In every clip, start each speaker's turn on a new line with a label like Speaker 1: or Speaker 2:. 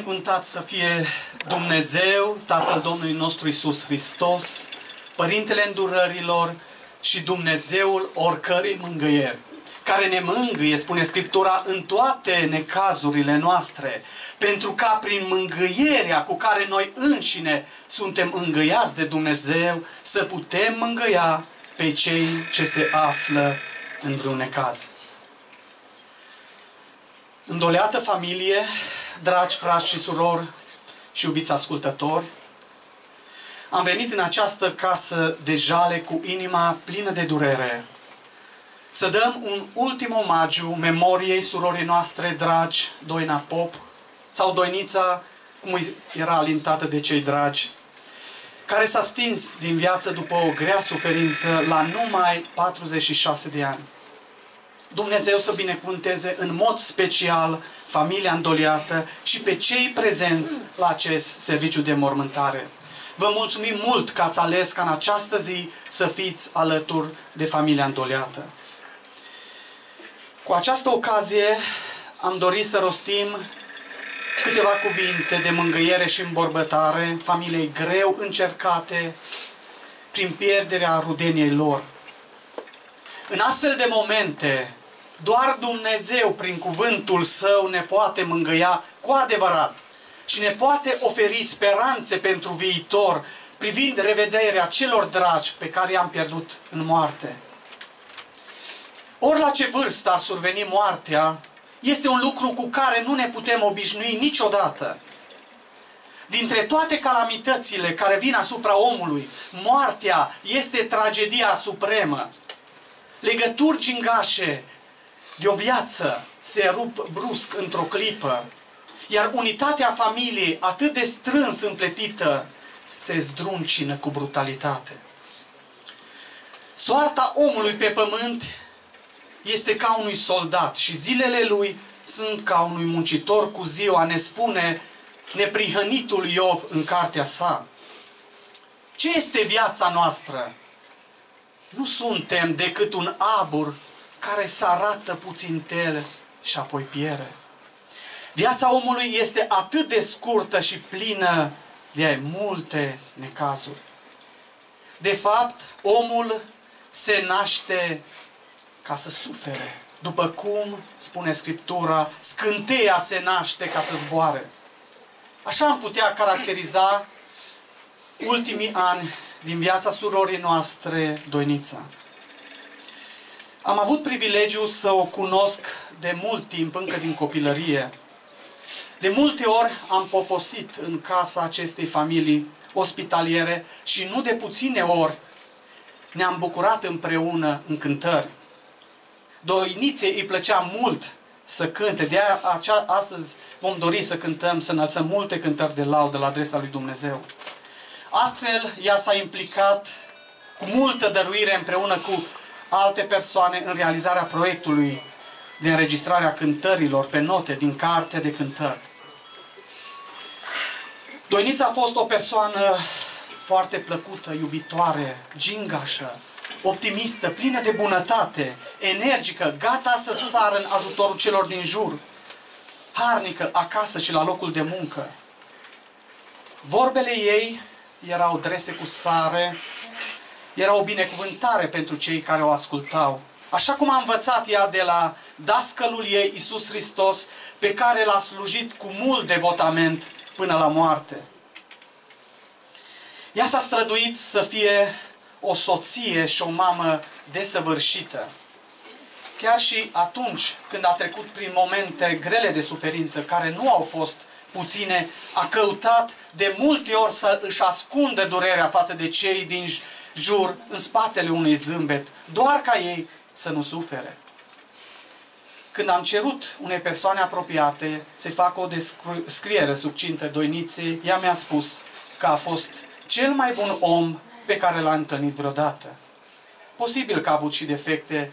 Speaker 1: Binecuvântat să fie Dumnezeu, Tatăl Domnului nostru Isus Hristos, Părintele îndurărilor și Dumnezeul oricărei mângâieri, care ne mângâie, spune Scriptura, în toate necazurile noastre, pentru ca prin mângâierea cu care noi înșine suntem îngăiați de Dumnezeu, să putem mângâia pe cei ce se află în vreun necaz. Îndoleată familie, dragi frați și surori și iubiți ascultători, am venit în această casă de jale cu inima plină de durere. Să dăm un ultim omagiu memoriei surorii noastre dragi, Doina Pop, sau Doinița, cum era alintată de cei dragi, care s-a stins din viață după o grea suferință la numai 46 de ani. Dumnezeu să binecuvânteze în mod special familia îndoliată și pe cei prezenți la acest serviciu de mormântare. Vă mulțumim mult că ați ales ca în această zi să fiți alături de familia îndoliată. Cu această ocazie am dorit să rostim câteva cuvinte de mângâiere și îmborbătare familiei greu încercate prin pierderea rudeniei lor. În astfel de momente, doar Dumnezeu, prin cuvântul Său, ne poate mângâia cu adevărat și ne poate oferi speranțe pentru viitor, privind revederea celor dragi pe care i-am pierdut în moarte. Ori la ce vârstă ar surveni moartea, este un lucru cu care nu ne putem obișnui niciodată. Dintre toate calamitățile care vin asupra omului, moartea este tragedia supremă. Legături gingașe de o viață se rup brusc într-o clipă, iar unitatea familiei, atât de strâns împletită, se zdruncină cu brutalitate. Soarta omului pe pământ este ca unui soldat și zilele lui sunt ca unui muncitor cu ziua, ne spune neprihănitul Iov în cartea sa. Ce este viața noastră? Nu suntem decât un abur care se arată puțin tel și apoi piere. Viața omului este atât de scurtă și plină de ai multe necazuri. De fapt, omul se naște ca să sufere. După cum spune Scriptura, scânteia se naște ca să zboare. Așa am putea caracteriza ultimii ani din viața surorii noastre, Doinița. Am avut privilegiul să o cunosc de mult timp, încă din copilărie. De multe ori am poposit în casa acestei familii ospitaliere și nu de puține ori ne-am bucurat împreună în cântări. Doiniței îi plăcea mult să cânte. De aia astăzi vom dori să cântăm, să înălțăm multe cântări de laudă la adresa lui Dumnezeu. Astfel, ea s-a implicat cu multă dăruire împreună cu alte persoane în realizarea proiectului de înregistrare a cântărilor pe note din carte de cântări. Doinița a fost o persoană foarte plăcută, iubitoare, gingașă, optimistă, plină de bunătate, energică, gata să sară în ajutorul celor din jur, harnică acasă și la locul de muncă. Vorbele ei erau drese cu sare, era o binecuvântare pentru cei care o ascultau. Așa cum a învățat ea de la dascălul ei, Isus Hristos, pe care l-a slujit cu mult devotament până la moarte. Ea s-a străduit să fie o soție și o mamă desăvârșită. Chiar și atunci când a trecut prin momente grele de suferință, care nu au fost puține, a căutat de multe ori să își ascundă durerea față de cei din jur, în spatele unui zâmbet, doar ca ei să nu sufere. Când am cerut unei persoane apropiate să facă o descriere succintă doiniței, ea mi-a spus că a fost cel mai bun om pe care l-a întâlnit vreodată. Posibil că a avut și defecte,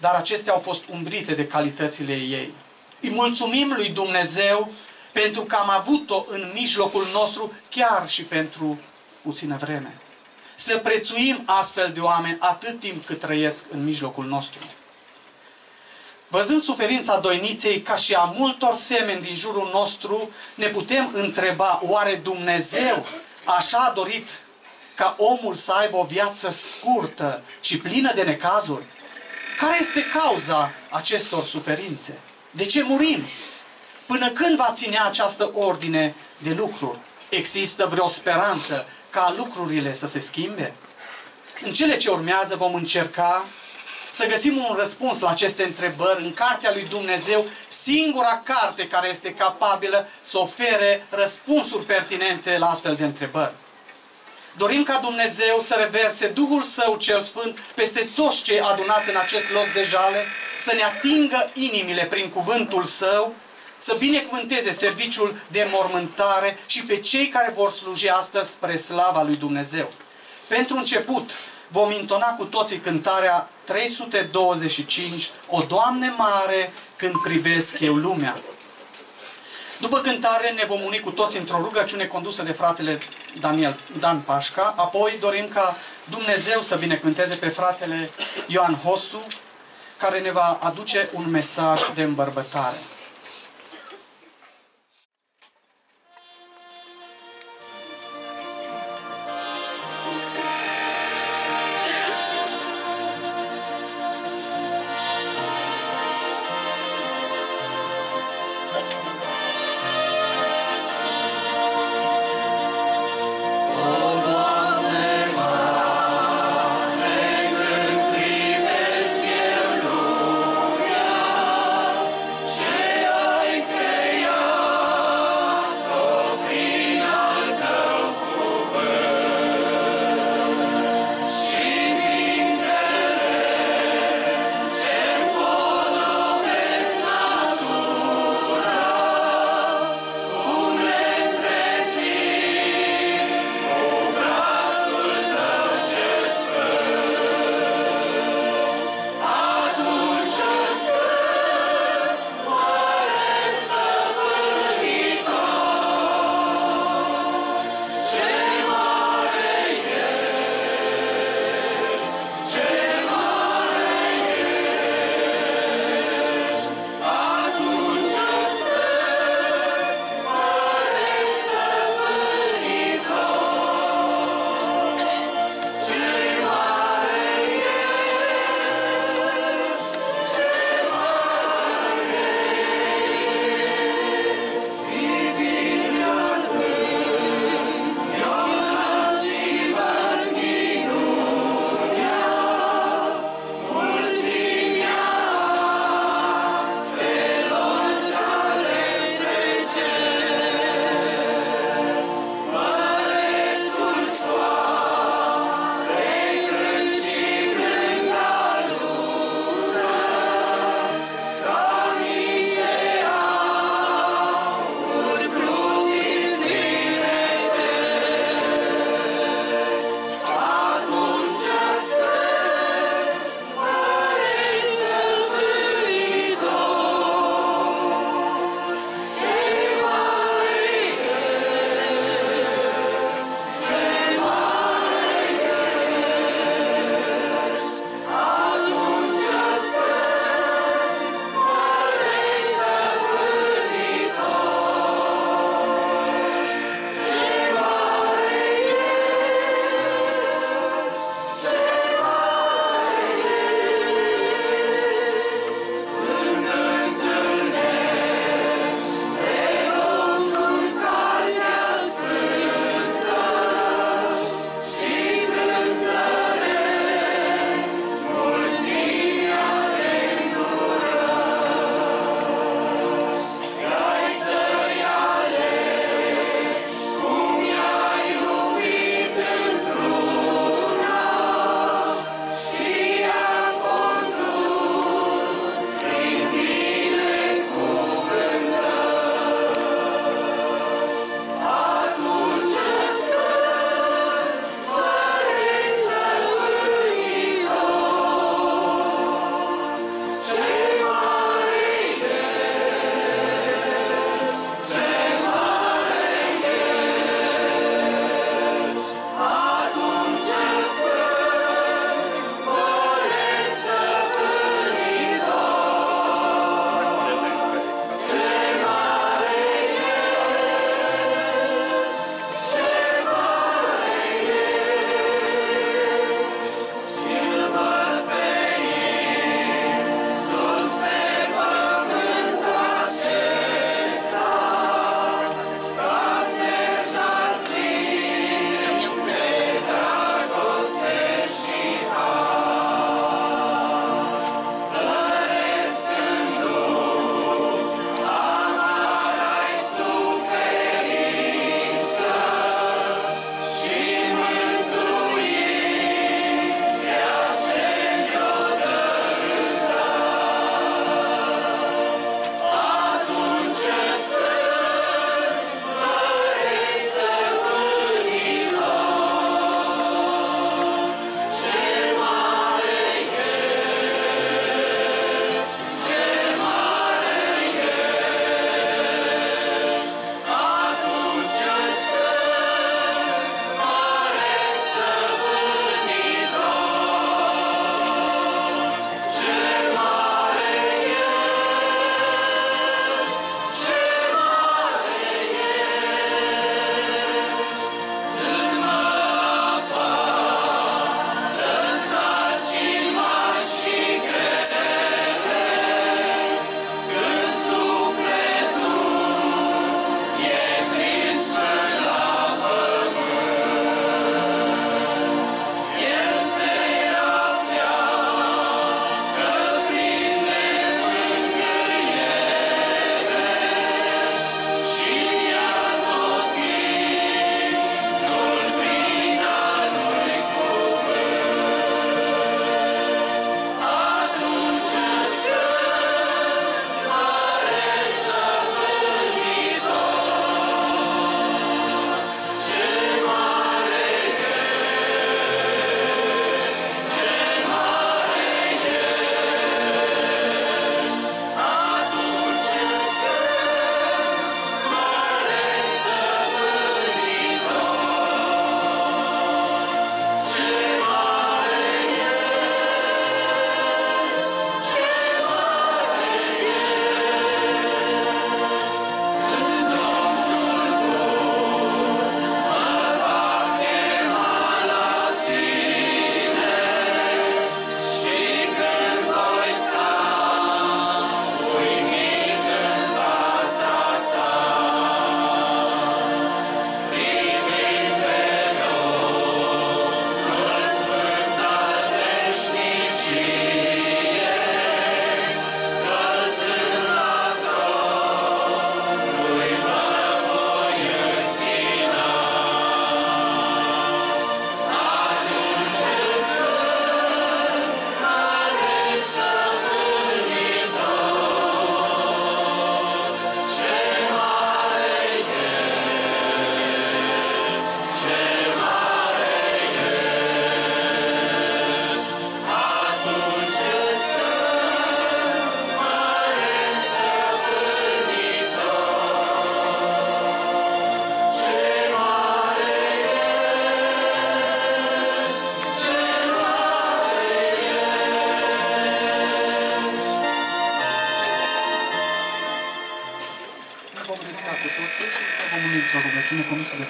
Speaker 1: dar acestea au fost umbrite de calitățile ei. Îi mulțumim lui Dumnezeu pentru că am avut-o în mijlocul nostru chiar și pentru puțină vreme. Să prețuim astfel de oameni atât timp cât trăiesc în mijlocul nostru. Văzând suferința doiniței ca și a multor semeni din jurul nostru, ne putem întreba, oare Dumnezeu așa a dorit ca omul să aibă o viață scurtă și plină de necazuri? Care este cauza acestor suferințe? De ce murim? Până când va ține această ordine de lucruri? Există vreo speranță ca lucrurile să se schimbe? În cele ce urmează vom încerca să găsim un răspuns la aceste întrebări în Cartea lui Dumnezeu, singura carte care este capabilă să ofere răspunsuri pertinente la astfel de întrebări. Dorim ca Dumnezeu să reverse Duhul Său cel Sfânt peste toți cei adunați în acest loc de jale, să ne atingă inimile prin cuvântul Său, să binecuvânteze serviciul de mormântare și pe cei care vor sluji astăzi spre slava lui Dumnezeu. Pentru început, vom intona cu toții cântarea 325, O Doamne mare, când privesc eu lumea. După cântare ne vom uni cu toți într-o rugăciune condusă de fratele Daniel, Dan Pașca, apoi dorim ca Dumnezeu să binecuvânteze pe fratele Ioan Hosu, care ne va aduce un mesaj de îmbărbătare.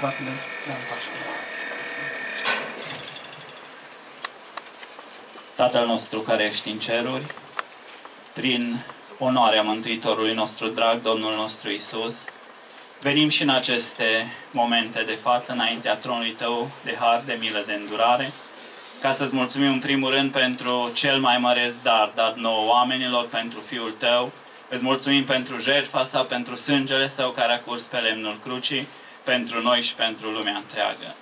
Speaker 1: Rugăciune condusă de fratele Dan Paște.
Speaker 2: Tatăl nostru care ești în ceruri, prin onoarea Mântuitorului nostru drag, Domnul nostru Isus, venim și în aceste momente de față, înaintea tronului Tău de har, de milă, de îndurare, ca să-ți mulțumim în primul rând pentru cel mai măreț dar dat nouă oamenilor, pentru Fiul Tău, îți mulțumim pentru jertfa sa, pentru sângele Său care a curs pe lemnul crucii, pentru noi și pentru lumea întreagă.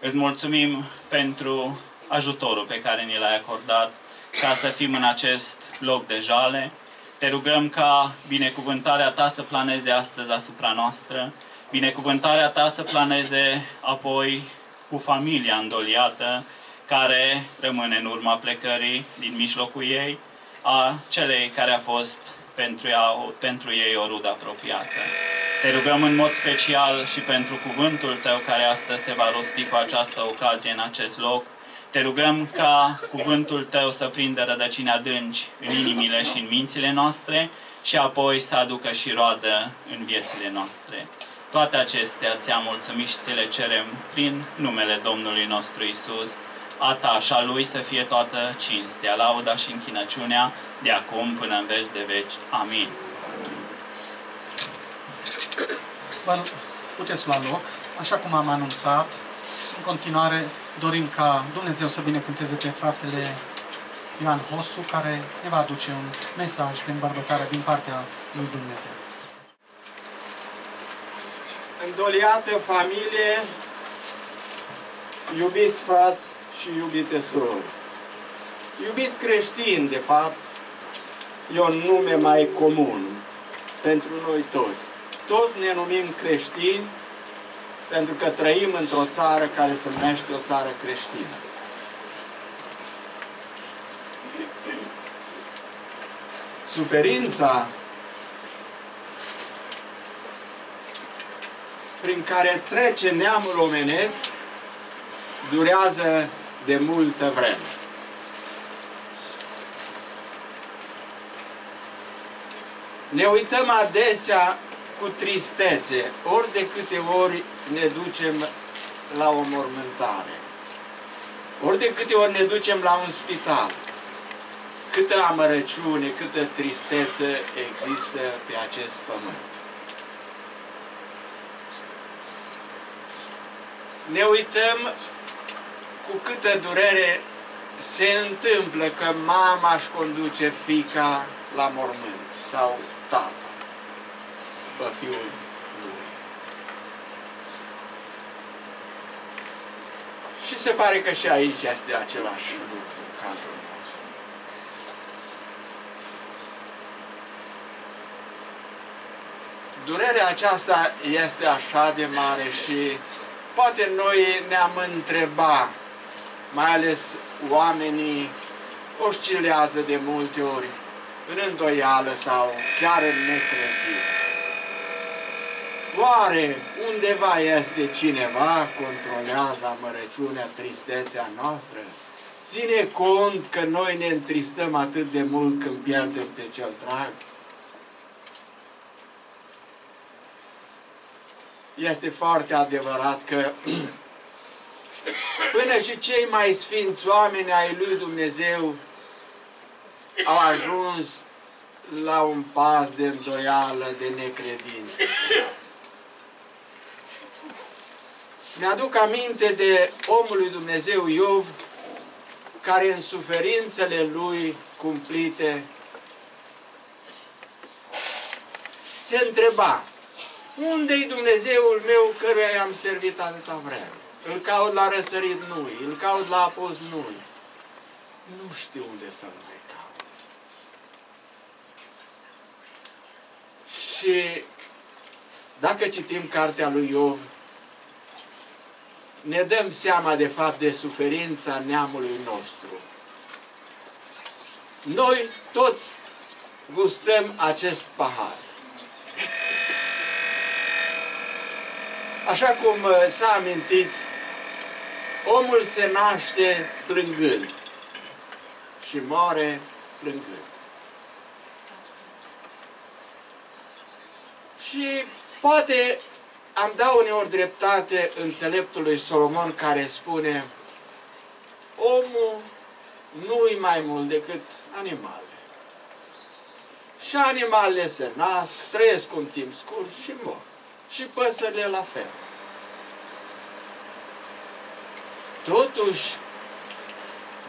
Speaker 2: Îți mulțumim pentru ajutorul pe care ni l-ai acordat ca să fim în acest loc de jale. Te rugăm ca binecuvântarea Ta să planeze astăzi asupra noastră, binecuvântarea Ta să planeze apoi cu familia îndoliată, care rămâne în urma plecării din mijlocul ei, a celei care a fost pentru, ea, pentru ei o rudă apropiată. Te rugăm în mod special și pentru cuvântul Tău care astăzi se va rosti cu această ocazie în acest loc. Te rugăm ca cuvântul Tău să prindă rădăcini adânci în inimile și în mințile noastre și apoi să aducă și roadă în viețile noastre. Toate acestea ți-am mulțumit și ți le cerem prin numele Domnului nostru Isus a ta și a lui să fie toată cinstea, lauda și închinăciunea de acum până în veci de veci. Amin.
Speaker 1: Vă puteți lua loc, așa cum am anunțat. În continuare dorim ca Dumnezeu să binecuvânteze pe fratele Ioan Hosu, care ne va aduce un mesaj de îmbărbătare din partea lui Dumnezeu.
Speaker 3: Îndoliată familie, iubiți frați și iubite surori. Iubiți creștini, de fapt, e un nume mai comun pentru noi toți. Toți ne numim creștini pentru că trăim într-o țară care se numește o țară creștină. Suferința prin care trece neamul omenesc durează de multă vreme. Ne uităm adesea cu tristețe, ori de câte ori ne ducem la o mormântare, ori de câte ori ne ducem la un spital. Câtă amărăciune, câtă tristețe există pe acest pământ. Ne uităm cu câtă durere se întâmplă că mama își conduce fica la mormânt sau tata pe fiul lui. Și se pare că și aici este același lucru în cazul nostru. Durerea aceasta este așa de mare și poate noi ne-am întrebat mai ales oamenii oscilează de multe ori în îndoială sau chiar în necredință. Oare undeva este cineva, controlează amărăciunea, tristețea noastră? Ține cont că noi ne întristăm atât de mult când pierdem pe cel drag? Este foarte adevărat că Până și cei mai sfinți oameni ai lui Dumnezeu au ajuns la un pas de îndoială, de necredință. Mi-aduc aminte de omul lui Dumnezeu Iov, care în suferințele lui cumplite se întreba, unde-i Dumnezeul meu căruia i-am servit atâta vreme? Îl caut la răsărit nu îl caut la apus nu Nu știu unde să-l mai caut. Și dacă citim cartea lui Iov, ne dăm seama de fapt de suferința neamului nostru. Noi toți gustăm acest pahar. Așa cum uh, s-a amintit Omul se naște plângând și moare plângând. Și Poate am dat uneori dreptate înțeleptului Solomon care spune omul nu-i mai mult decât animale. Și animalele se nasc, trăiesc un timp scurt și mor. Și păsările la fel. Totuși,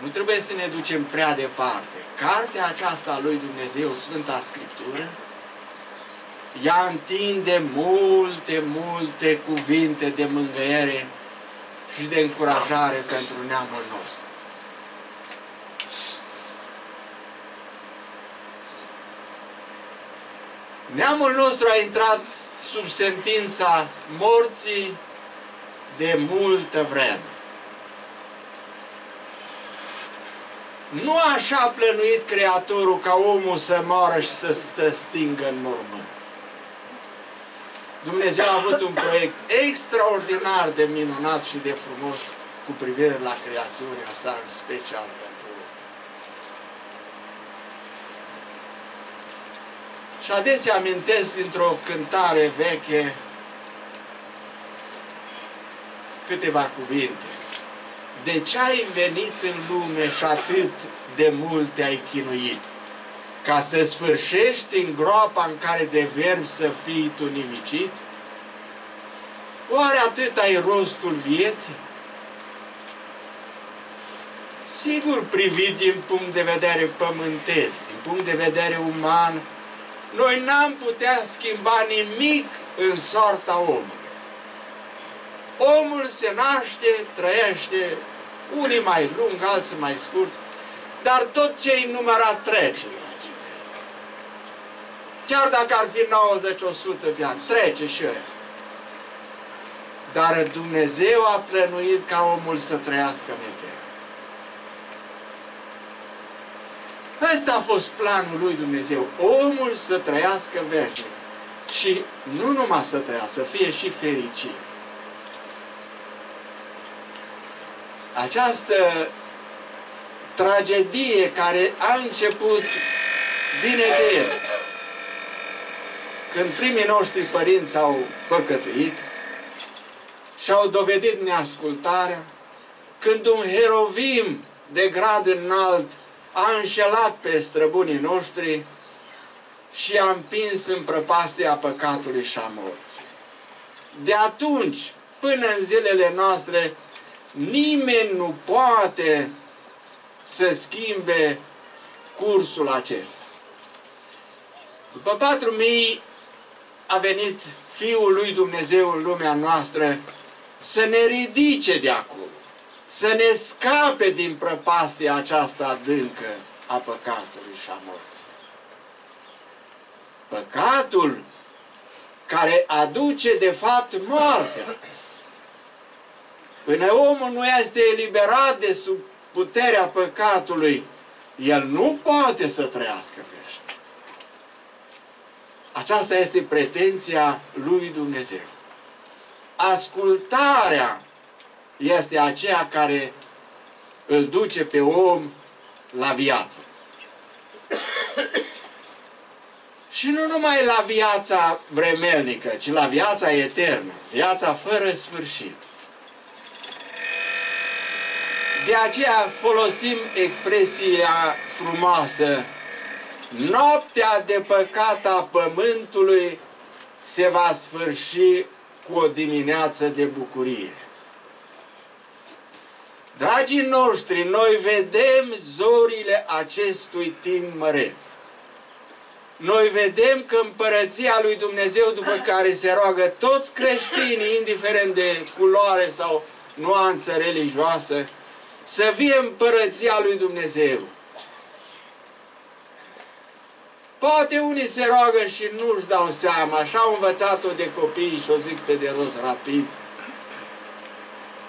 Speaker 3: nu trebuie să ne ducem prea departe. Cartea aceasta a lui Dumnezeu, Sfânta Scriptură, ea întinde multe, multe cuvinte de mângâiere și de încurajare pentru neamul nostru. Neamul nostru a intrat sub sentința morții de multă vreme. Nu așa a plănuit Creatorul ca omul să moară și să se stingă în mormânt. Dumnezeu a avut un proiect extraordinar de minunat și de frumos cu privire la creațiunea sa, în special pentru om. Și adesea amintesc dintr-o cântare veche câteva cuvinte. De ce ai venit în lume și atât de mult ai chinuit? Ca să sfârșești în groapa în care de verb să fii tu nimicit? Oare atât ai rostul vieții? Sigur, privit din punct de vedere pământesc, din punct de vedere uman, noi n-am putea schimba nimic în soarta omului. Omul se naște, trăiește, unii mai lung, alții mai scurt, dar tot ce-i numărat trece, Chiar dacă ar fi 90-100 de ani, trece și ăia. Dar Dumnezeu a plănuit ca omul să trăiască în etern. Ăsta a fost planul lui Dumnezeu. Omul să trăiască veșnic. Și nu numai să trăiască, să fie și fericit. Această tragedie care a început din Eden, când primii noștri părinți au păcătuit și au dovedit neascultarea, când un herovim de grad înalt a înșelat pe străbunii noștri și a împins în prăpastia păcatului și a morții. De atunci, până în zilele noastre, nimeni nu poate să schimbe cursul acesta. După patru mii a venit Fiul lui Dumnezeu în lumea noastră să ne ridice de acolo, să ne scape din prăpastia aceasta adâncă a păcatului și a morții. Păcatul care aduce de fapt moartea. Până omul nu este eliberat de sub puterea păcatului, el nu poate să trăiască veșnic. Aceasta este pretenția lui Dumnezeu. Ascultarea este aceea care îl duce pe om la viață. Și nu numai la viața vremelnică, ci la viața eternă, viața fără sfârșit. De aceea folosim expresia frumoasă Noaptea de păcat a pământului se va sfârși cu o dimineață de bucurie. Dragii noștri, noi vedem zorile acestui timp măreț. Noi vedem că împărăția lui Dumnezeu, după care se roagă toți creștinii, indiferent de culoare sau nuanță religioasă, să vie împărăția lui Dumnezeu. Poate unii se roagă și nu-și dau seama, așa au învățat-o de copii și o zic pe de rost rapid.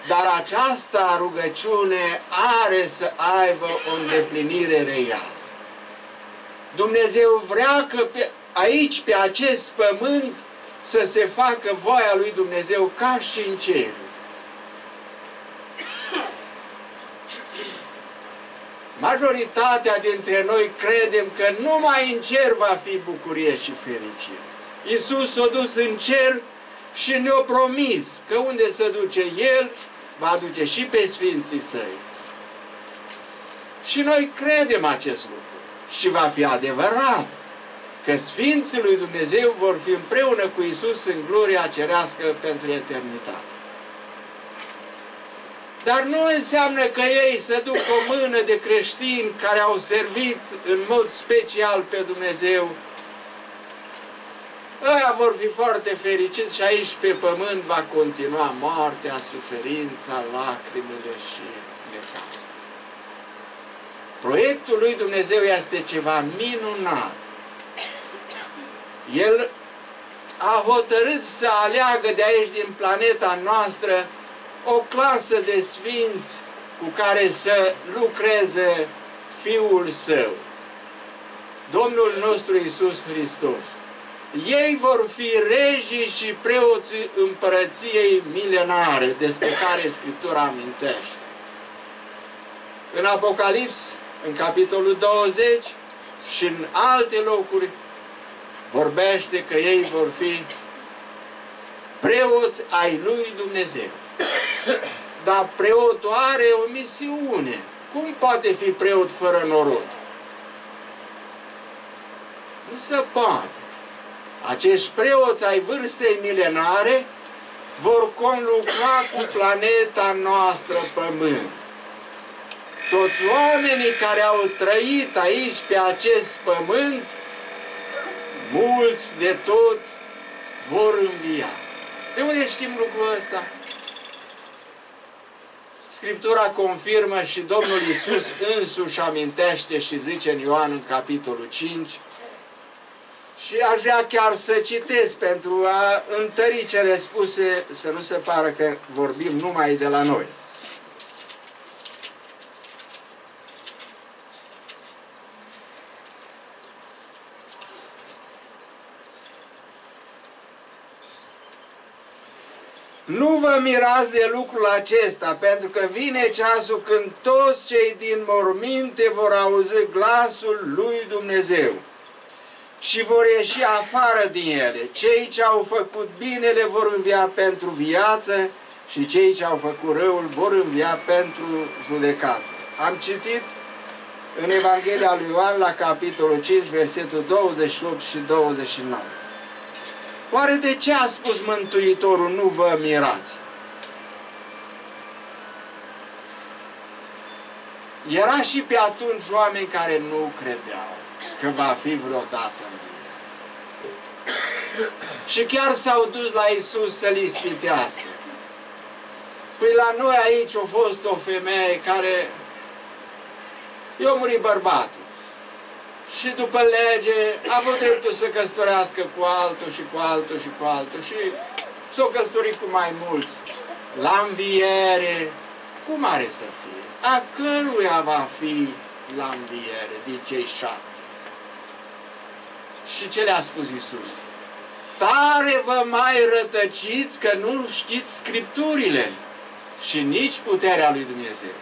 Speaker 3: Dar această rugăciune are să aibă o îndeplinire reală. Dumnezeu vrea că pe, aici, pe acest pământ, să se facă voia lui Dumnezeu ca și în cer. Majoritatea dintre noi credem că numai în cer va fi bucurie și fericire. Iisus s-a dus în cer și ne-a promis că unde se duce El, va duce și pe Sfinții Săi. Și noi credem acest lucru. Și va fi adevărat că Sfinții lui Dumnezeu vor fi împreună cu Isus în gloria cerească pentru eternitate. Dar nu înseamnă că ei să duc o mână de creștini care au servit în mod special pe Dumnezeu. Ăia vor fi foarte fericiți și aici pe pământ va continua moartea, suferința, lacrimile și necazul. Proiectul lui Dumnezeu este ceva minunat. El a hotărât să aleagă de aici, din planeta noastră, o clasă de sfinți cu care să lucreze Fiul Său, Domnul nostru Isus Hristos. Ei vor fi regii și preoții împărăției milenare, despre care Scriptura amintește. În Apocalips, în capitolul 20 și în alte locuri, vorbește că ei vor fi preoți ai lui Dumnezeu. Dar preotul are o misiune. Cum poate fi preot fără noroc? Nu se poate. Acești preoți ai vârstei milenare vor conlucra cu planeta noastră Pământ. Toți oamenii care au trăit aici pe acest pământ, mulți de tot vor învia. De unde știm lucrul ăsta? Scriptura confirmă și Domnul Isus însuși amintește și zice în Ioan în capitolul 5 și aș vrea chiar să citesc pentru a întări cele spuse, să nu se pară că vorbim numai de la noi. Nu vă mirați de lucrul acesta, pentru că vine ceasul când toți cei din morminte vor auzi glasul lui Dumnezeu și vor ieși afară din ele. Cei ce au făcut binele vor învia pentru viață și cei ce au făcut răul vor învia pentru judecată. Am citit în Evanghelia lui Ioan la capitolul 5, versetul 28 și 29. Oare de ce a spus Mântuitorul, nu vă mirați? Era și pe atunci oameni care nu credeau că va fi vreodată Și chiar s-au dus la Isus să-L ispitească. Păi la noi aici a fost o femeie care i-a murit bărbatul și după lege a avut dreptul să căsătorească cu altul și cu altul și cu altul și s-o căsătorit cu mai mulți. La înviere, cum are să fie? A căruia va fi la înviere din cei șapte? Și ce le-a spus Isus? Tare vă mai rătăciți că nu știți Scripturile și nici puterea lui Dumnezeu.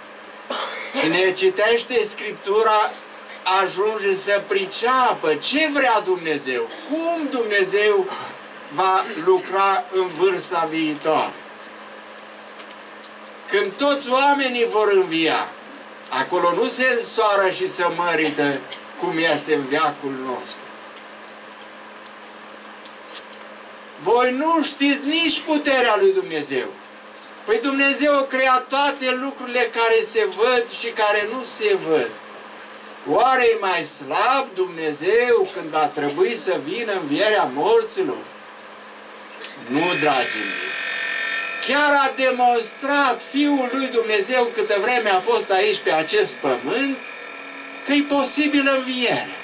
Speaker 3: Și ne citește Scriptura ajunge să priceapă ce vrea Dumnezeu, cum Dumnezeu va lucra în vârsta viitoare. Când toți oamenii vor învia, acolo nu se însoară și se mărită cum este în viacul nostru. Voi nu știți nici puterea lui Dumnezeu. Păi Dumnezeu a creat toate lucrurile care se văd și care nu se văd. Oare e mai slab Dumnezeu când va trebui să vină învierea morților? Nu, dragii mei. Chiar a demonstrat Fiul lui Dumnezeu câtă vreme a fost aici pe acest pământ că e posibil învierea.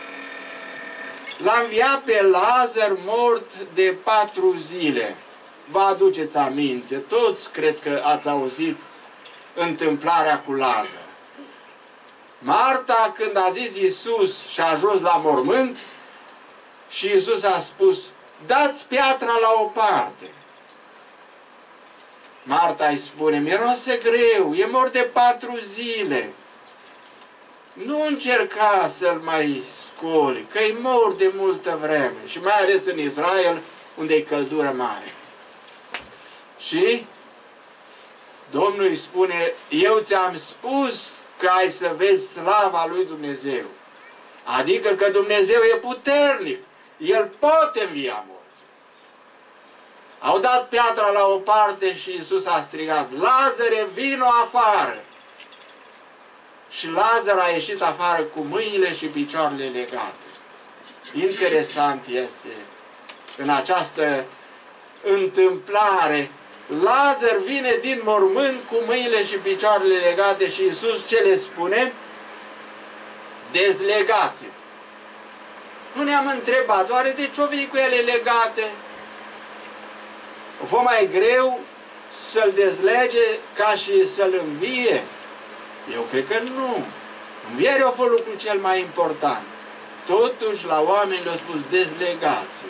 Speaker 3: L-a înviat pe Lazar mort de patru zile. Vă aduceți aminte, toți cred că ați auzit întâmplarea cu Lazar. Marta, când a zis Iisus și a ajuns la mormânt, și Iisus a spus, dați piatra la o parte. Marta îi spune, mirose greu, e mort de patru zile. Nu încerca să-l mai scoli, că îi mor de multă vreme și mai ales în Israel, unde e căldură mare. Și Domnul îi spune, eu ți-am spus că ai să vezi slava lui Dumnezeu. Adică că Dumnezeu e puternic. El poate învia morți. Au dat piatra la o parte și Iisus a strigat, Lazare, vino afară! Și Lazar a ieșit afară cu mâinile și picioarele legate. Interesant este în această întâmplare Lazar vine din mormânt cu mâinile și picioarele legate și Iisus ce le spune? Dezlegați. Nu ne-am întrebat, oare de ce o vii cu ele legate? O fost mai greu să-l dezlege ca și să-l învie? Eu cred că nu. Învierea a fost lucrul cel mai important. Totuși, la oameni le-au spus, dezlegați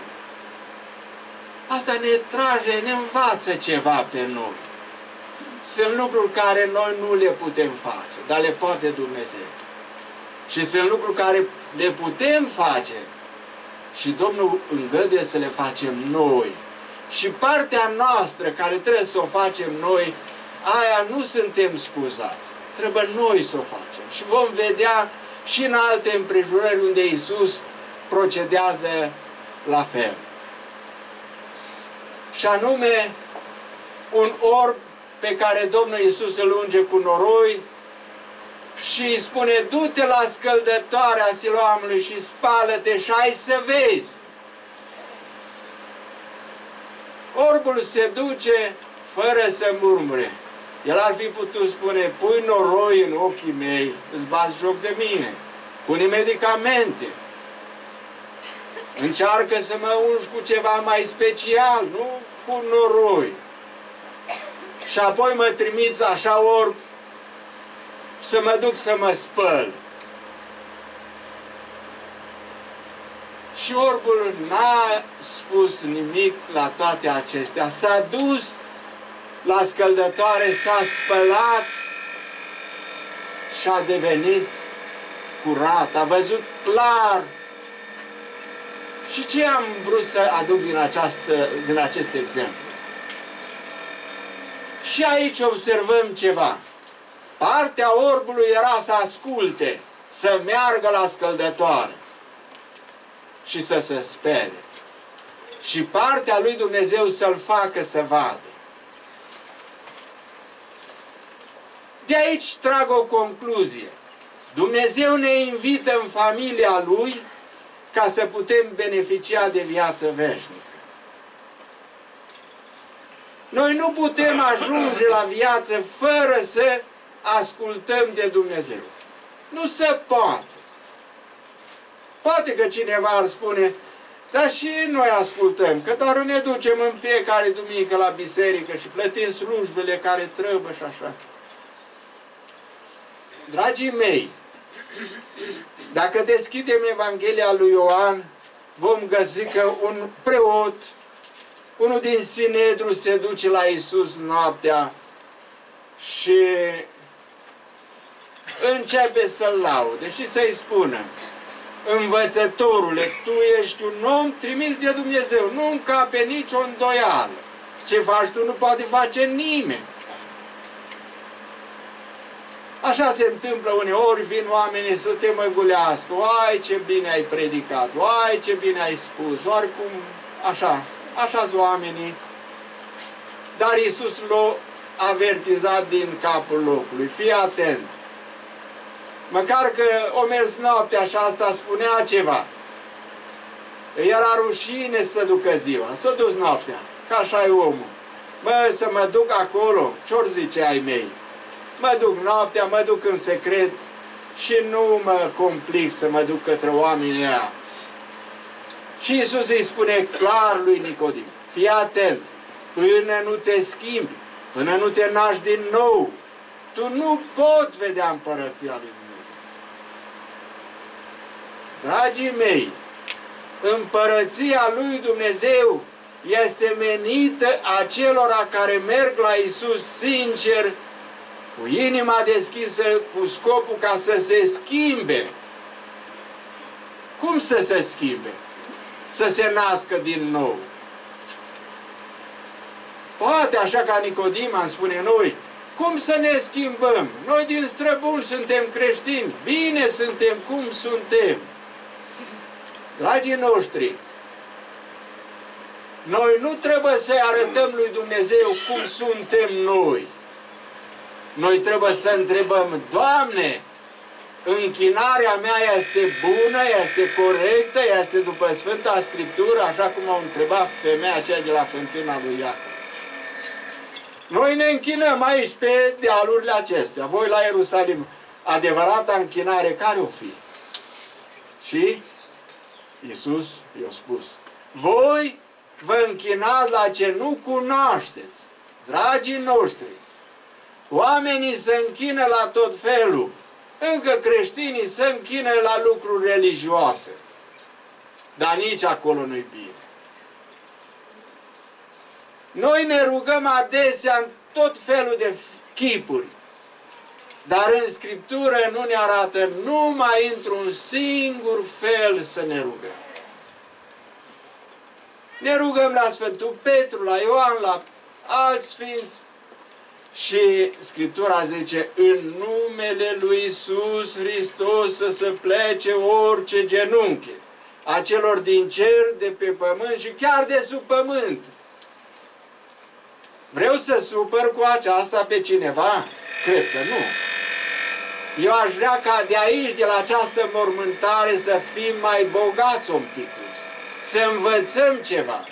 Speaker 3: Asta ne trage, ne învață ceva pe noi. Sunt lucruri care noi nu le putem face, dar le poate Dumnezeu. Și sunt lucruri care le putem face și Domnul îngăduie să le facem noi. Și partea noastră care trebuie să o facem noi, aia nu suntem scuzați. Trebuie noi să o facem. Și vom vedea și în alte împrejurări unde Isus procedează la fel și anume un orb pe care Domnul Iisus îl unge cu noroi și îi spune, du-te la scăldătoarea Siloamului și spală-te și ai să vezi. Orbul se duce fără să murmure. El ar fi putut spune, pui noroi în ochii mei, îți bați joc de mine, pune medicamente, Încearcă să mă ungi cu ceva mai special, nu cu noroi. Și apoi mă trimiți așa ori să mă duc să mă spăl. Și orbul n-a spus nimic la toate acestea. S-a dus la scăldătoare, s-a spălat și a devenit curat. A văzut clar și ce am vrut să aduc din, această, din acest exemplu? Și aici observăm ceva. Partea orbului era să asculte, să meargă la scăldătoare și să se spere. Și partea lui Dumnezeu să-l facă să vadă. De aici trag o concluzie. Dumnezeu ne invită în familia Lui ca să putem beneficia de viață veșnică. Noi nu putem ajunge la viață fără să ascultăm de Dumnezeu. Nu se poate. Poate că cineva ar spune, dar și noi ascultăm, că doar ne ducem în fiecare duminică la biserică și plătim slujbele care trebuie și așa. Dragii mei, dacă deschidem Evanghelia lui Ioan, vom găsi că un preot, unul din Sinedru se duce la Isus noaptea și începe să-l laude și să-i spună Învățătorule, tu ești un om trimis de Dumnezeu, nu încape nicio îndoială. Ce faci tu nu poate face nimeni. Așa se întâmplă uneori, vin oamenii să te măgulească, oai ce bine ai predicat, oai ce bine ai spus, oricum, așa, așa sunt oamenii. Dar Iisus l-a avertizat din capul locului, fii atent. Măcar că o mers noaptea și asta spunea ceva. Era rușine să ducă ziua, s-a dus noaptea, ca așa e omul. Bă, să mă duc acolo, ce-or zice ai mei? Mă duc noaptea, mă duc în secret și nu mă complic să mă duc către oamenii ăia. Și Iisus îi spune clar lui Nicodim, fii atent, până nu te schimbi, până nu te naști din nou, tu nu poți vedea împărăția lui Dumnezeu. Dragii mei, împărăția lui Dumnezeu este menită acelora care merg la Isus sincer cu inima deschisă, cu scopul ca să se schimbe. Cum să se schimbe? Să se nască din nou. Poate așa ca Nicodim am spune noi, cum să ne schimbăm? Noi din străbun suntem creștini, bine suntem cum suntem. Dragii noștri, noi nu trebuie să arătăm lui Dumnezeu cum suntem noi. Noi trebuie să întrebăm, Doamne, închinarea mea este bună, este corectă, este după Sfânta Scriptură, așa cum au întrebat femeia aceea de la fântâna lui Iacov. Noi ne închinăm aici, pe dealurile acestea. Voi la Ierusalim, adevărata închinare care o fi? Și Iisus i-a spus, voi vă închinați la ce nu cunoașteți, dragii noștri. Oamenii se închină la tot felul. Încă creștinii se închină la lucruri religioase. Dar nici acolo nu-i bine. Noi ne rugăm adesea în tot felul de chipuri. Dar în Scriptură nu ne arată numai într-un singur fel să ne rugăm. Ne rugăm la Sfântul Petru, la Ioan, la alți sfinți. Și Scriptura zice, în numele lui Isus Hristos să se plece orice genunchi, a celor din cer, de pe pământ și chiar de sub pământ. Vreau să supăr cu aceasta pe cineva? Cred că nu. Eu aș vrea ca de aici, de la această mormântare, să fim mai bogați un pic. Să învățăm ceva.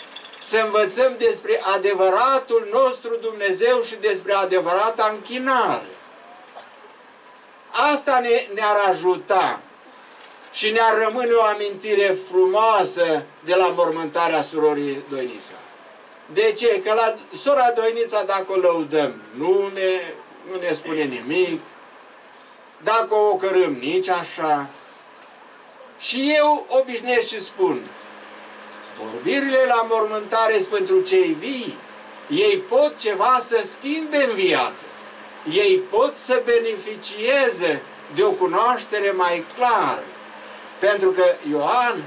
Speaker 3: Să învățăm despre adevăratul nostru Dumnezeu și despre adevărata închinare. Asta ne, ne-ar ajuta și ne-ar rămâne o amintire frumoasă de la mormântarea surorii Doinița. De ce? Că la sora Doinița, dacă o lăudăm, nu ne, nu ne spune nimic, dacă o cărâm nici așa. Și eu obișnuiesc și spun, vorbirile la mormântare sunt pentru cei vii, ei pot ceva să schimbe în viață. Ei pot să beneficieze de o cunoaștere mai clară. Pentru că Ioan,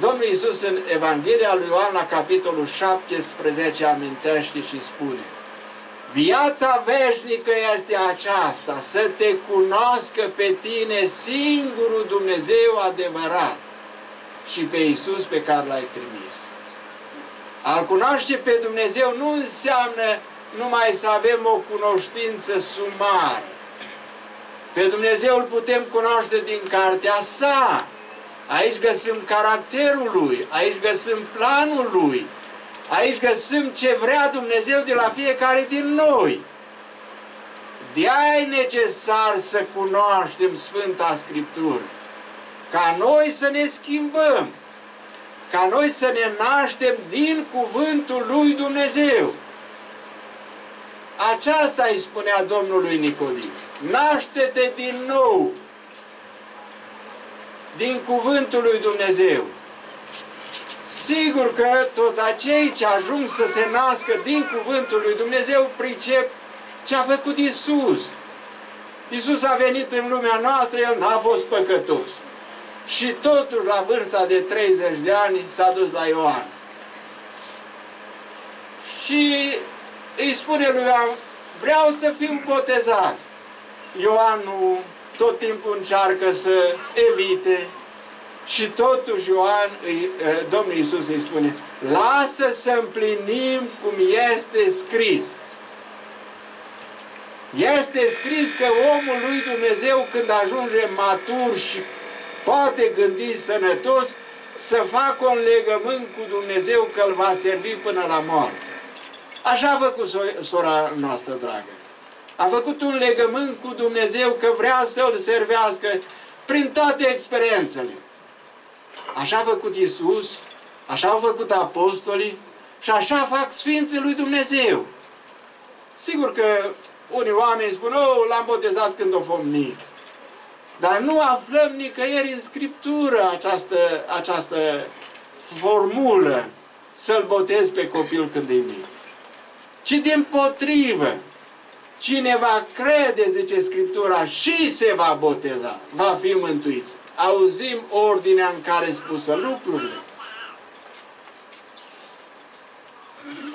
Speaker 3: Domnul Iisus în Evanghelia lui Ioan la capitolul 17 amintește și spune Viața veșnică este aceasta, să te cunoască pe tine singurul Dumnezeu adevărat și pe Iisus pe care l-ai trimis. Al cunoaște pe Dumnezeu nu înseamnă numai să avem o cunoștință sumară. Pe Dumnezeu îl putem cunoaște din cartea sa. Aici găsim caracterul lui, aici găsim planul lui, Aici găsim ce vrea Dumnezeu de la fiecare din noi. De-aia e necesar să cunoaștem Sfânta Scriptură. Ca noi să ne schimbăm. Ca noi să ne naștem din cuvântul lui Dumnezeu. Aceasta îi spunea Domnului Nicodim. Naște-te din nou din cuvântul lui Dumnezeu. Sigur că toți acei ce ajung să se nască din cuvântul lui Dumnezeu pricep ce a făcut Isus. Isus a venit în lumea noastră, El n-a fost păcătos. Și totuși, la vârsta de 30 de ani, s-a dus la Ioan. Și îi spune lui Ioan, vreau să fiu botezat. Ioan nu tot timpul încearcă să evite și totuși Ioan, îi, Domnul Iisus îi spune, lasă să împlinim cum este scris. Este scris că omul lui Dumnezeu când ajunge matur și poate gândi sănătos, să facă un legământ cu Dumnezeu că îl va servi până la moarte. Așa a făcut sora noastră dragă. A făcut un legământ cu Dumnezeu că vrea să-L servească prin toate experiențele. Așa a făcut Iisus, așa au făcut apostolii și așa fac Sfinții lui Dumnezeu. Sigur că unii oameni spun, oh, l-am botezat când o fost mic. Dar nu aflăm nicăieri în Scriptură această, această formulă să-l botez pe copil când e mic. Ci din potrivă, cine va crede, zice Scriptura, și se va boteza, va fi mântuit. auzim ordinea în care spusă lucrurile.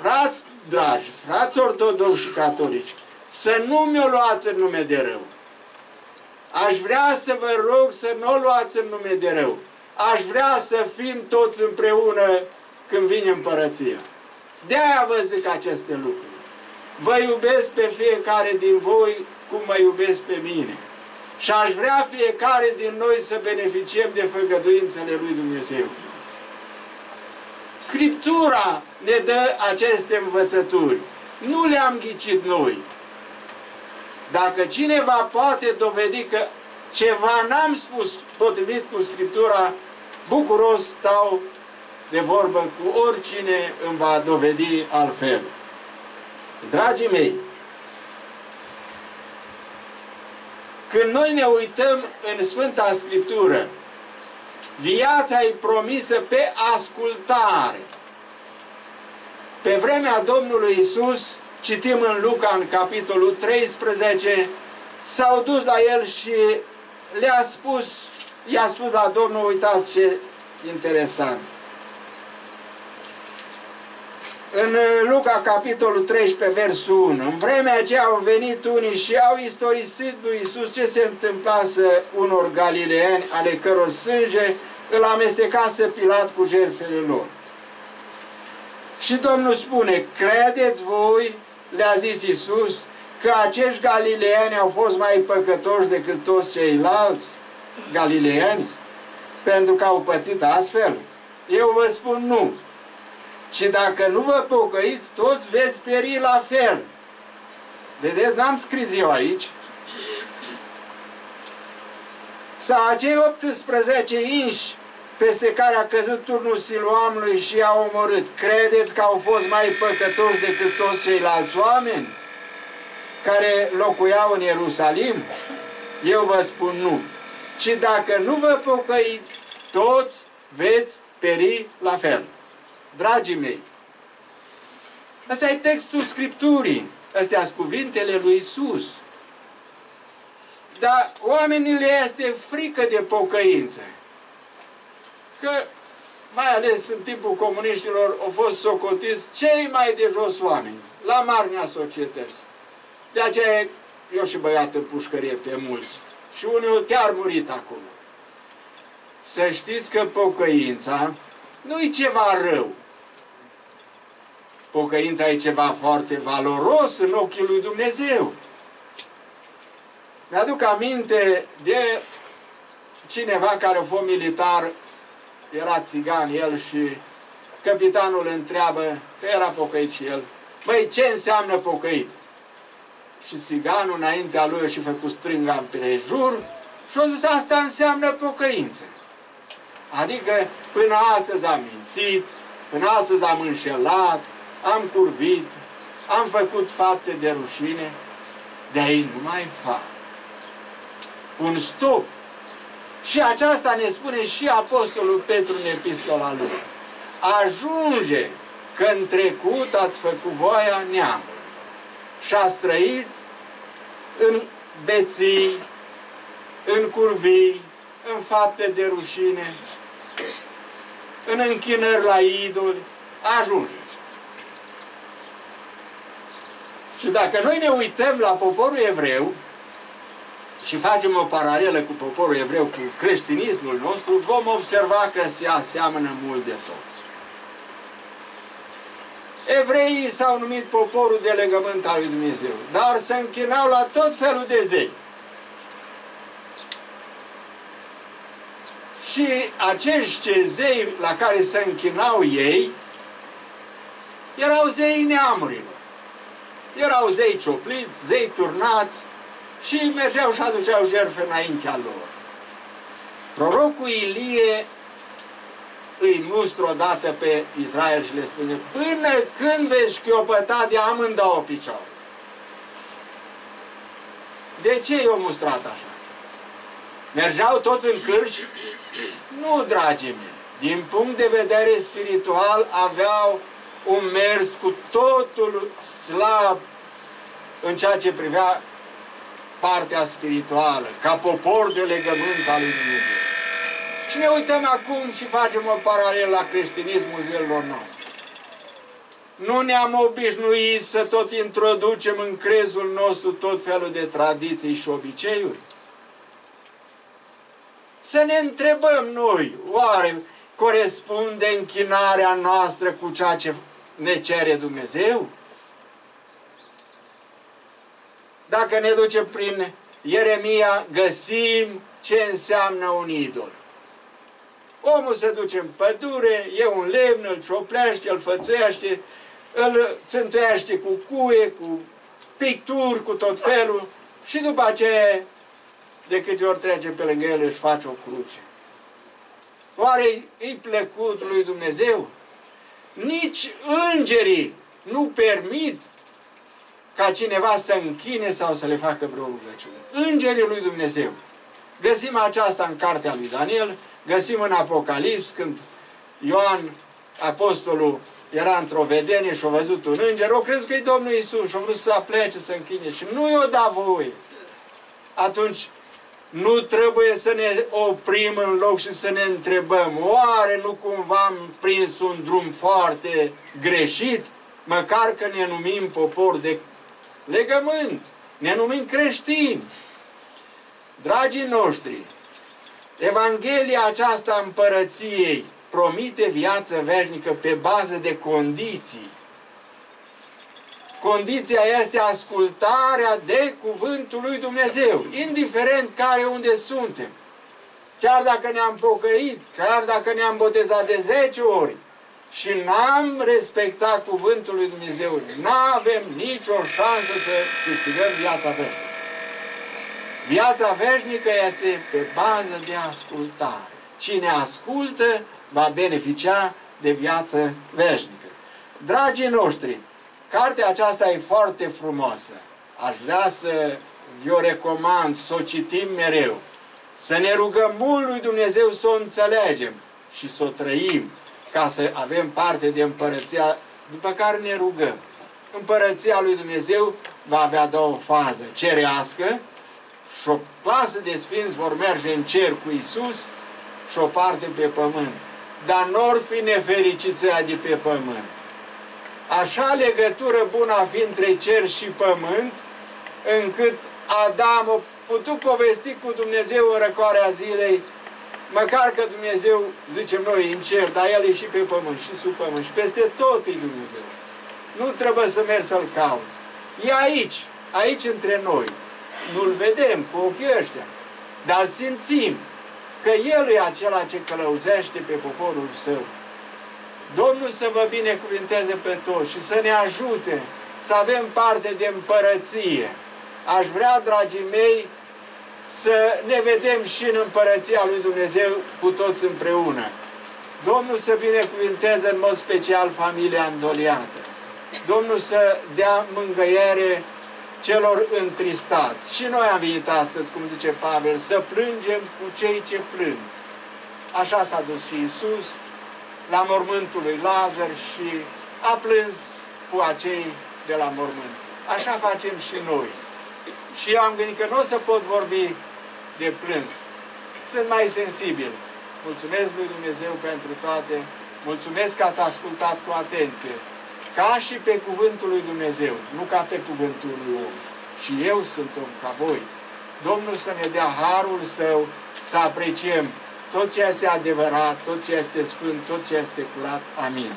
Speaker 3: Frați dragi, frați ortodoxi și catolici, să nu mi-o luați în nume de rău. Aș vrea să vă rog să nu o luați în nume de rău. Aș vrea să fim toți împreună când vine împărăția. De-aia vă zic aceste lucruri. Vă iubesc pe fiecare din voi cum mă iubesc pe mine. Și aș vrea fiecare din noi să beneficiem de făgăduințele lui Dumnezeu. Scriptura ne dă aceste învățături. Nu le-am ghicit noi. Dacă cineva poate dovedi că ceva n-am spus potrivit cu Scriptura, bucuros stau de vorbă cu oricine îmi va dovedi altfel. Dragii mei, când noi ne uităm în Sfânta Scriptură, viața e promisă pe ascultare. Pe vremea Domnului Isus, citim în Luca, în capitolul 13, s-au dus la el și le-a spus, i-a spus la Domnul, uitați ce interesant. În Luca, capitolul 13, versul 1, în vremea aceea au venit unii și au istorisit lui Isus ce se întâmplase unor galileani, ale căror sânge îl amestecase Pilat cu jertfele lor. Și Domnul spune, credeți voi, le-a zis Isus, că acești galileani au fost mai păcătoși decât toți ceilalți galileani? Pentru că au pățit astfel? Eu vă spun nu. Și dacă nu vă pocăiți, toți veți pieri la fel. Vedeți, n-am scris eu aici. Sau acei 18 inși peste care a căzut turnul Siloamului și i-a omorât, credeți că au fost mai păcătoși decât toți ceilalți oameni care locuiau în Ierusalim? Eu vă spun nu. Ci dacă nu vă pocăiți, toți veți peri la fel. Dragii mei, ăsta e textul Scripturii, astea sunt cuvintele lui Isus. Dar oamenii le este frică de pocăință că mai ales în timpul comuniștilor au fost socotiți cei mai de jos oameni, la marginea societății. De aceea eu și băiat în pușcărie pe mulți. Și unii au chiar murit acolo. Să știți că pocăința nu e ceva rău. Pocăința e ceva foarte valoros în ochii lui Dumnezeu. Mi-aduc aminte de cineva care a fost militar era țigan el și capitanul întreabă, că era pocăit și el, băi, ce înseamnă pocăit? Și țiganul înaintea lui și făcut strânga în prejur și a zis, asta înseamnă pocăință. Adică până astăzi am mințit, până astăzi am înșelat, am curvit, am făcut fapte de rușine, de aici nu mai fac. Un stop și aceasta ne spune și Apostolul Petru în epistola lui. Ajunge că în trecut ați făcut voia neamului și ați trăit în beții, în curvii, în fapte de rușine, în închinări la idoli, ajunge. Și dacă noi ne uităm la poporul evreu, și facem o paralelă cu poporul evreu, cu creștinismul nostru, vom observa că se aseamănă mult de tot. Evreii s-au numit poporul de legământ al lui Dumnezeu, dar se închinau la tot felul de zei. Și acești zei la care se închinau ei, erau zei neamurilor. Erau zei ciopliți, zei turnați, și mergeau și aduceau jertfe înaintea lor. Prorocul Ilie îi mustru odată pe Israel și le spune până când veți șchiopăta de amândouă picioare? De ce i-au mustrat așa? Mergeau toți în cârși? Nu, dragii mei. Din punct de vedere spiritual aveau un mers cu totul slab în ceea ce privea partea spirituală, ca popor de legământ al lui Dumnezeu. Și ne uităm acum și facem o paralelă la creștinismul zilelor noastre. Nu ne-am obișnuit să tot introducem în crezul nostru tot felul de tradiții și obiceiuri? Să ne întrebăm noi, oare corespunde închinarea noastră cu ceea ce ne cere Dumnezeu? Dacă ne ducem prin Ieremia, găsim ce înseamnă un idol. Omul se duce în pădure, e un lemn, îl cioplește, îl fățuiește, îl țântuiește cu cuie, cu picturi, cu tot felul și după aceea, de câte ori trece pe lângă el, își face o cruce. Oare îi plăcut lui Dumnezeu? Nici îngerii nu permit ca cineva să închine sau să le facă vreo rugăciune. Îngerii lui Dumnezeu. Găsim aceasta în cartea lui Daniel, găsim în Apocalips, când Ioan, apostolul, era într-o vedenie și a văzut un înger, o crezut că e Domnul Isus și a vrut să plece, să închine și nu i-o da voie. Atunci, nu trebuie să ne oprim în loc și să ne întrebăm, oare nu cumva am prins un drum foarte greșit? Măcar că ne numim popor de legământ, ne numim creștini. Dragii noștri, Evanghelia aceasta împărăției promite viață veșnică pe bază de condiții. Condiția este ascultarea de cuvântul lui Dumnezeu, indiferent care unde suntem. Chiar dacă ne-am pocăit, chiar dacă ne-am botezat de 10 ori și n-am respectat cuvântul lui Dumnezeu, n-avem nicio șansă să câștigăm viața veșnică. Viața veșnică este pe bază de ascultare. Cine ascultă va beneficia de viață veșnică. Dragii noștri, cartea aceasta e foarte frumoasă. Aș vrea să vi-o recomand, să o citim mereu. Să ne rugăm mult lui Dumnezeu să o înțelegem și să o trăim, ca să avem parte de împărăția după care ne rugăm. Împărăția lui Dumnezeu va avea două faze, cerească și o clasă de sfinți vor merge în cer cu Isus și o parte pe pământ dar n-or fi nefericiția de pe pământ. Așa legătură bună a fi între cer și pământ, încât Adam a putut povesti cu Dumnezeu în răcoarea zilei, măcar că Dumnezeu, zicem noi, în cer, dar El e și pe pământ, și sub pământ, și peste tot e Dumnezeu. Nu trebuie să mergi să-L cauți. E aici, aici între noi. Nu-L vedem cu ochii ăștia, dar simțim că El e acela ce călăuzește pe poporul Său. Domnul să vă binecuvinteze pe toți și să ne ajute să avem parte de împărăție. Aș vrea, dragii mei, să ne vedem și în împărăția lui Dumnezeu cu toți împreună. Domnul să binecuvinteze în mod special familia îndoliată. Domnul să dea mângăiere celor întristați. Și noi am venit astăzi, cum zice Pavel, să plângem cu cei ce plâng. Așa s-a dus și Isus la mormântul lui Lazar și a plâns cu acei de la mormânt. Așa facem și noi. Și eu am gândit că nu o să pot vorbi de plâns. Sunt mai sensibil. Mulțumesc lui Dumnezeu pentru toate. Mulțumesc că ați ascultat cu atenție ca și pe cuvântul lui Dumnezeu, nu ca pe cuvântul lui om. Și eu sunt om ca voi. Domnul să ne dea harul său să apreciem tot ce este adevărat, tot ce este sfânt, tot ce este curat. Amin.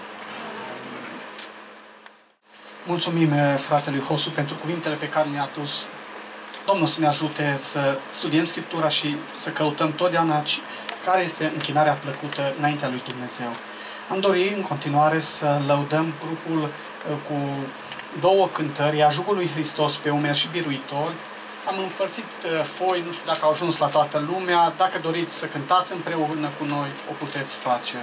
Speaker 1: Mulțumim eh, fratelui Hosu pentru cuvintele pe care le-a dus. Domnul să ne ajute să studiem Scriptura și să căutăm totdeauna care este închinarea plăcută înaintea lui Dumnezeu. Am dorit în continuare să lăudăm grupul uh, cu două cântări, Ajugul lui Hristos pe umeri și biruitor. Am împărțit uh, foi, nu știu dacă au ajuns la toată lumea. Dacă doriți să cântați împreună cu noi, o puteți face.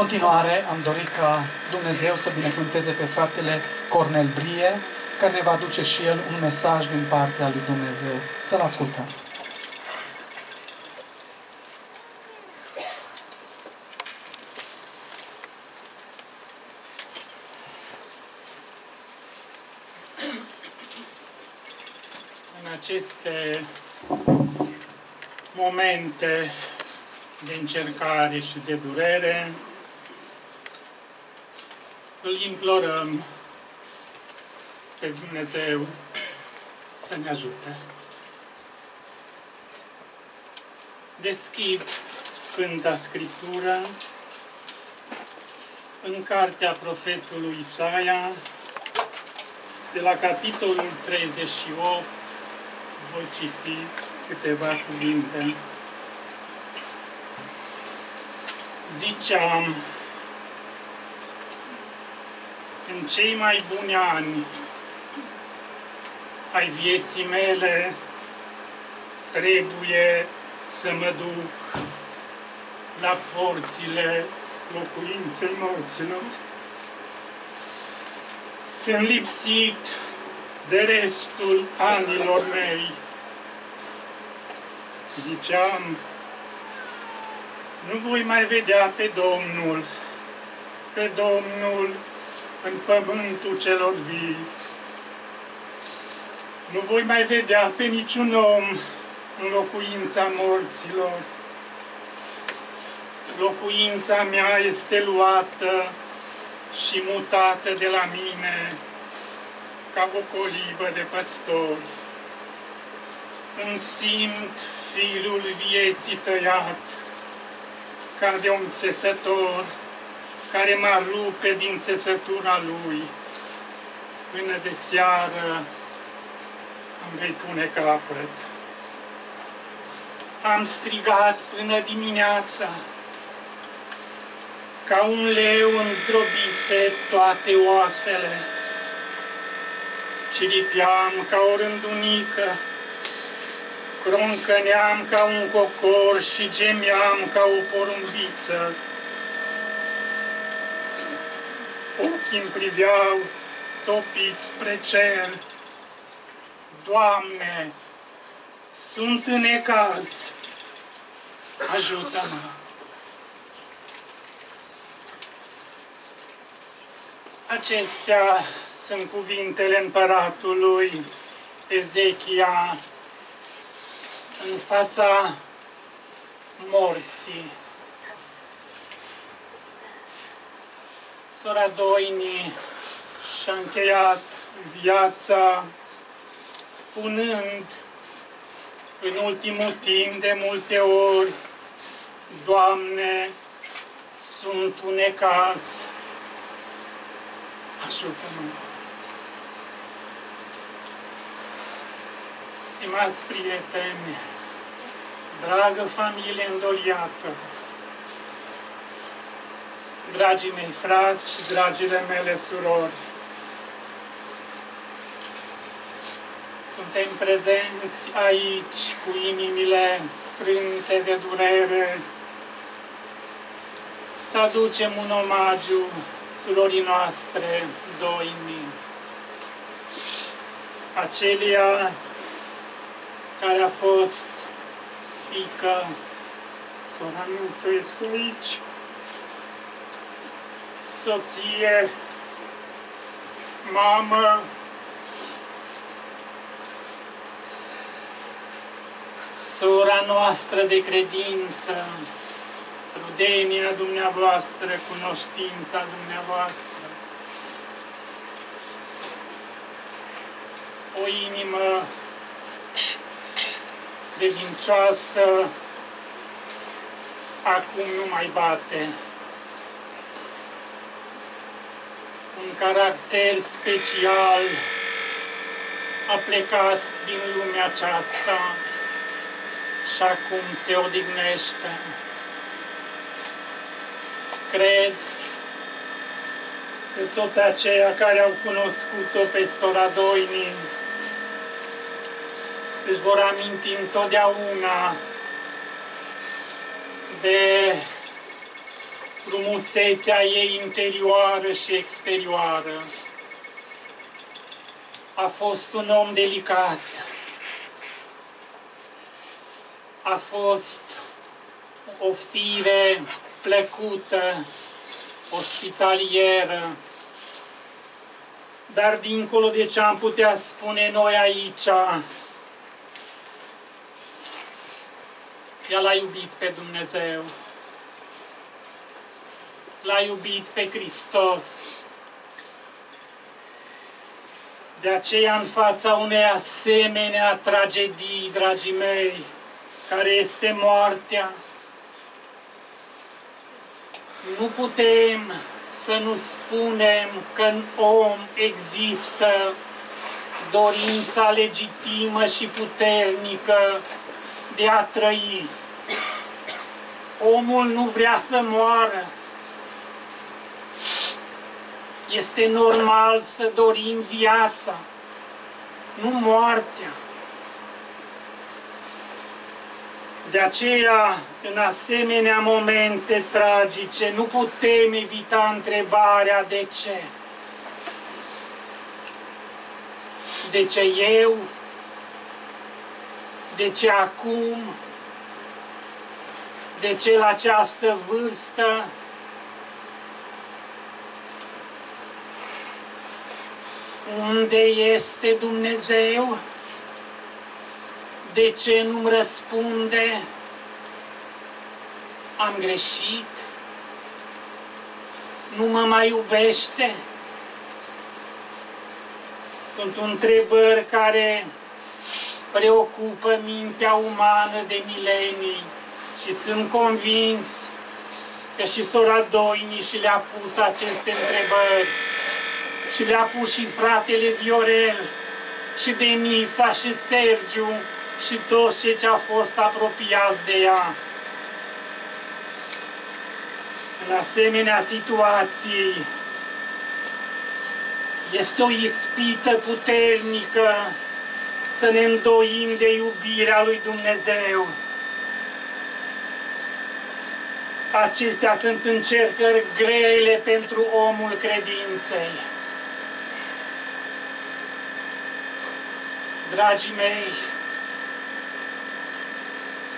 Speaker 1: Continuare, am dorit ca Dumnezeu să binecuvânteze pe fratele Cornel Brie, care ne va duce și el un mesaj din partea lui Dumnezeu. Să-l ascultăm.
Speaker 4: în aceste momente de încercare și de durere, îl implorăm pe Dumnezeu să ne ajute. Deschid Sfânta Scriptură în cartea profetului Isaia, de la capitolul 38, voi citi câteva cuvinte. Ziceam, în cei mai buni ani ai vieții mele, trebuie să mă duc la porțile locuinței morților. Sunt lipsit de restul anilor mei. Ziceam, nu voi mai vedea pe Domnul, pe Domnul în pământul celor vii. Nu voi mai vedea pe niciun om în locuința morților. Locuința mea este luată și mutată de la mine ca o colibă de păstori. Îmi simt filul vieții tăiat, ca de un țesător care mă rupe din țesătura lui. Până de seară îmi vei pune capăt. Am strigat până dimineața, ca un leu îmi zdrobise toate oasele. Ciripeam ca o rândunică, croncăneam ca un cocor și gemeam ca o porumbiță. Ochii îmi priveau topiți spre cer. Doamne, sunt în ecaz, ajută-mă! Acestea sunt cuvintele împăratului Ezechia în fața morții. Sora Doini și-a încheiat viața spunând în ultimul timp de multe ori, Doamne, sunt un ecaz, ajută-mă! Stimați prieteni, dragă familie îndoliată, dragii mei frați și dragile mele surori, suntem prezenți aici cu inimile frânte de durere. Să aducem un omagiu surorii noastre doini, acelia care a fost fică, sora Nuță este aici, soție, mamă, sora noastră de credință, rudenia dumneavoastră, cunoștința dumneavoastră. O inimă credincioasă acum nu mai bate. Un caracter special a plecat din lumea aceasta și acum se odihnește. Cred că toți aceia care au cunoscut-o pe sora Doini își vor aminti întotdeauna de frumusețea ei interioară și exterioară. A fost un om delicat. A fost o fire plăcută, ospitalieră, dar dincolo de ce am putea spune noi aici, el a iubit pe Dumnezeu, l-a iubit pe Hristos. De aceea, în fața unei asemenea tragedii, dragii mei, care este moartea, nu putem să nu spunem că în om există dorința legitimă și puternică de a trăi. Omul nu vrea să moară. Este normal să dorim viața, nu moartea. De aceea, în asemenea momente tragice, nu putem evita întrebarea de ce. De ce eu? De ce acum? De ce la această vârstă? Unde este Dumnezeu? De ce nu-mi răspunde? Am greșit? Nu mă mai iubește? Sunt întrebări care preocupă mintea umană de milenii și sunt convins că și sora Doini și le-a pus aceste întrebări și le-a pus și fratele Viorel și Denisa și Sergiu și toți cei ce au fost apropiați de ea. În asemenea situații, este o ispită puternică să ne îndoim de iubirea lui Dumnezeu. Acestea sunt încercări grele pentru omul credinței. Dragii mei,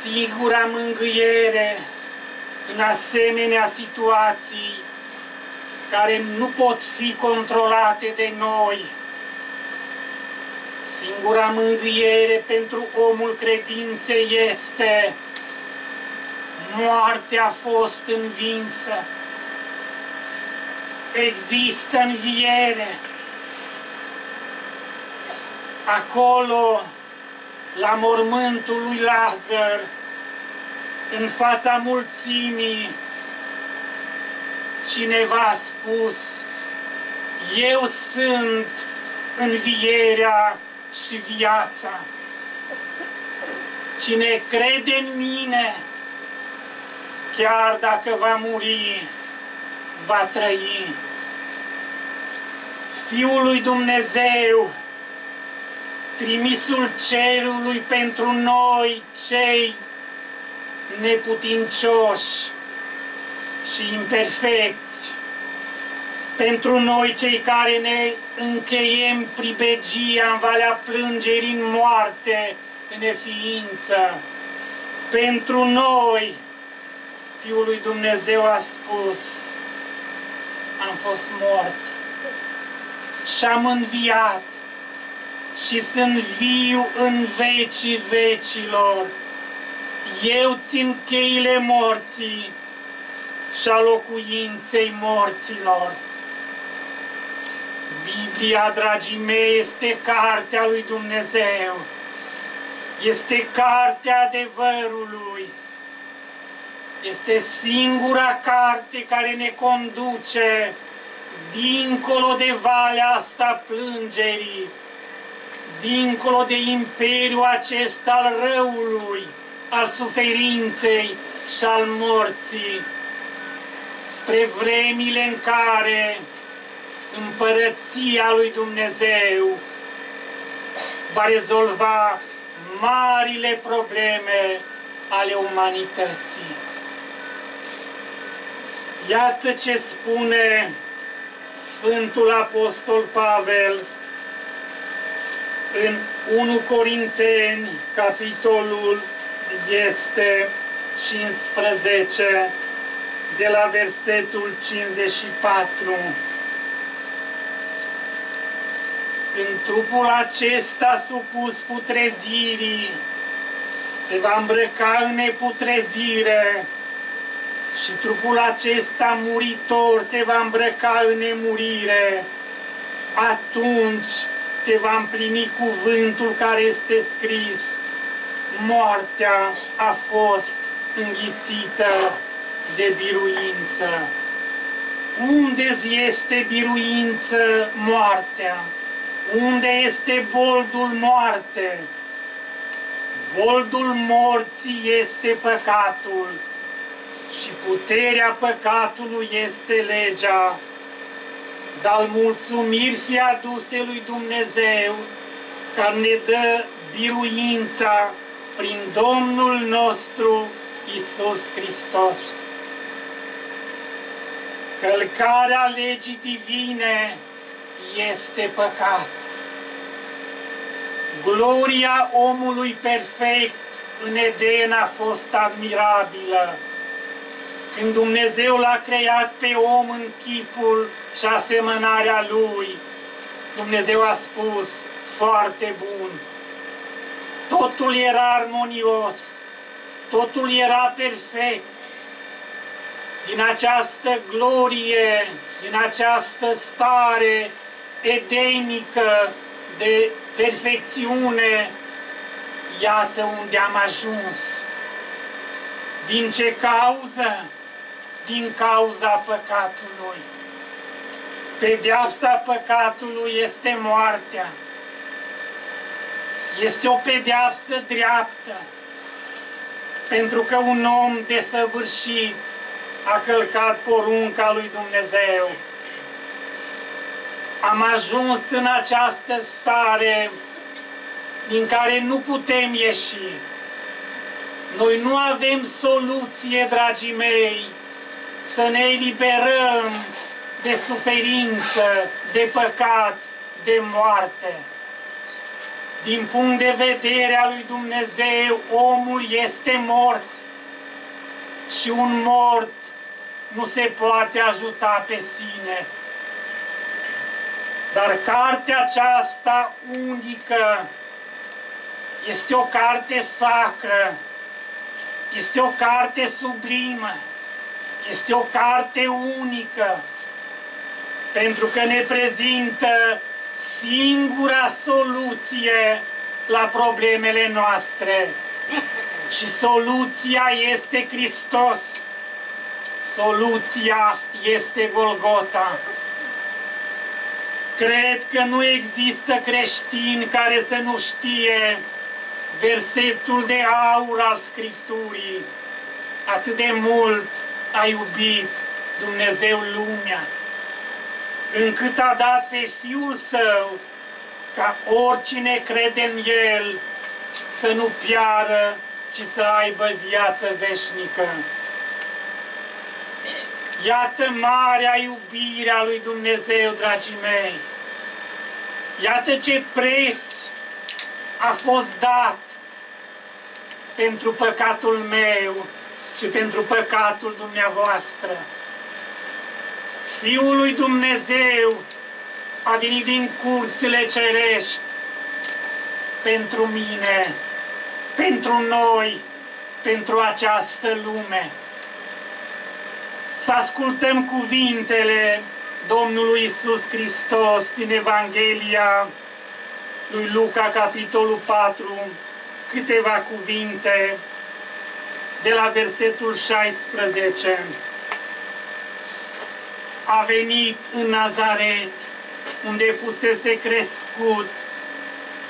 Speaker 4: sigura mângâiere în asemenea situații care nu pot fi controlate de noi. Singura mângâiere pentru omul credinței este moartea a fost învinsă. Există înviere. Acolo la mormântul lui Lazar, în fața mulțimii, cineva a spus, eu sunt învierea și viața. Cine crede în mine, chiar dacă va muri, va trăi. Fiul lui Dumnezeu trimisul cerului pentru noi, cei neputincioși și imperfecți, pentru noi cei care ne încheiem pribegia în valea plângerii în moarte, în neființă, pentru noi, Fiul lui Dumnezeu a spus, am fost mort și am înviat și sunt viu în vecii vecilor. Eu țin cheile morții și a locuinței morților. Biblia, dragii mei, este cartea lui Dumnezeu. Este cartea adevărului. Este singura carte care ne conduce dincolo de valea asta plângerii dincolo de imperiul acesta al răului, al suferinței și al morții, spre vremile în care împărăția lui Dumnezeu va rezolva marile probleme ale umanității. Iată ce spune Sfântul Apostol Pavel în 1 Corinteni, capitolul este 15, de la versetul 54. În trupul acesta supus putrezirii se va îmbrăca în neputrezire și trupul acesta muritor se va îmbrăca în nemurire. Atunci se va împlini cuvântul care este scris. Moartea a fost înghițită de biruință. Unde este biruință moartea? Unde este boldul moarte? Boldul morții este păcatul și puterea păcatului este legea. Dar mulțumiri fi aduse lui Dumnezeu, care ne dă biruința prin Domnul nostru Isus Hristos. Călcarea legii divine este păcat. Gloria omului perfect în Eden a fost admirabilă. Când Dumnezeu l-a creat pe om în chipul și asemănarea lui, Dumnezeu a spus, foarte bun. Totul era armonios, totul era perfect. Din această glorie, din această stare edenică de perfecțiune, iată unde am ajuns. Din ce cauză? Din cauza păcatului. Pedeapsa păcatului este moartea. Este o pedeapsă dreaptă, pentru că un om desăvârșit a călcat porunca lui Dumnezeu. Am ajuns în această stare din care nu putem ieși. Noi nu avem soluție, dragii mei, să ne eliberăm de suferință, de păcat, de moarte. Din punct de vedere al lui Dumnezeu, omul este mort și un mort nu se poate ajuta pe sine. Dar cartea aceasta unică este o carte sacră, este o carte sublimă, este o carte unică, pentru că ne prezintă singura soluție la problemele noastre. Și soluția este Hristos. Soluția este Golgota. Cred că nu există creștin care să nu știe versetul de aur al Scripturii. Atât de mult a iubit Dumnezeu lumea, încât a dat pe Fiul Său ca oricine crede în El să nu piară, ci să aibă viață veșnică. Iată marea iubire a lui Dumnezeu, dragii mei. Iată ce preț a fost dat pentru păcatul meu și pentru păcatul dumneavoastră. Fiul lui Dumnezeu a venit din curțile cerești pentru mine, pentru noi, pentru această lume. Să ascultăm cuvintele Domnului Isus Hristos din Evanghelia lui Luca, capitolul 4, câteva cuvinte de la versetul 16. A venit în Nazaret, unde fusese crescut,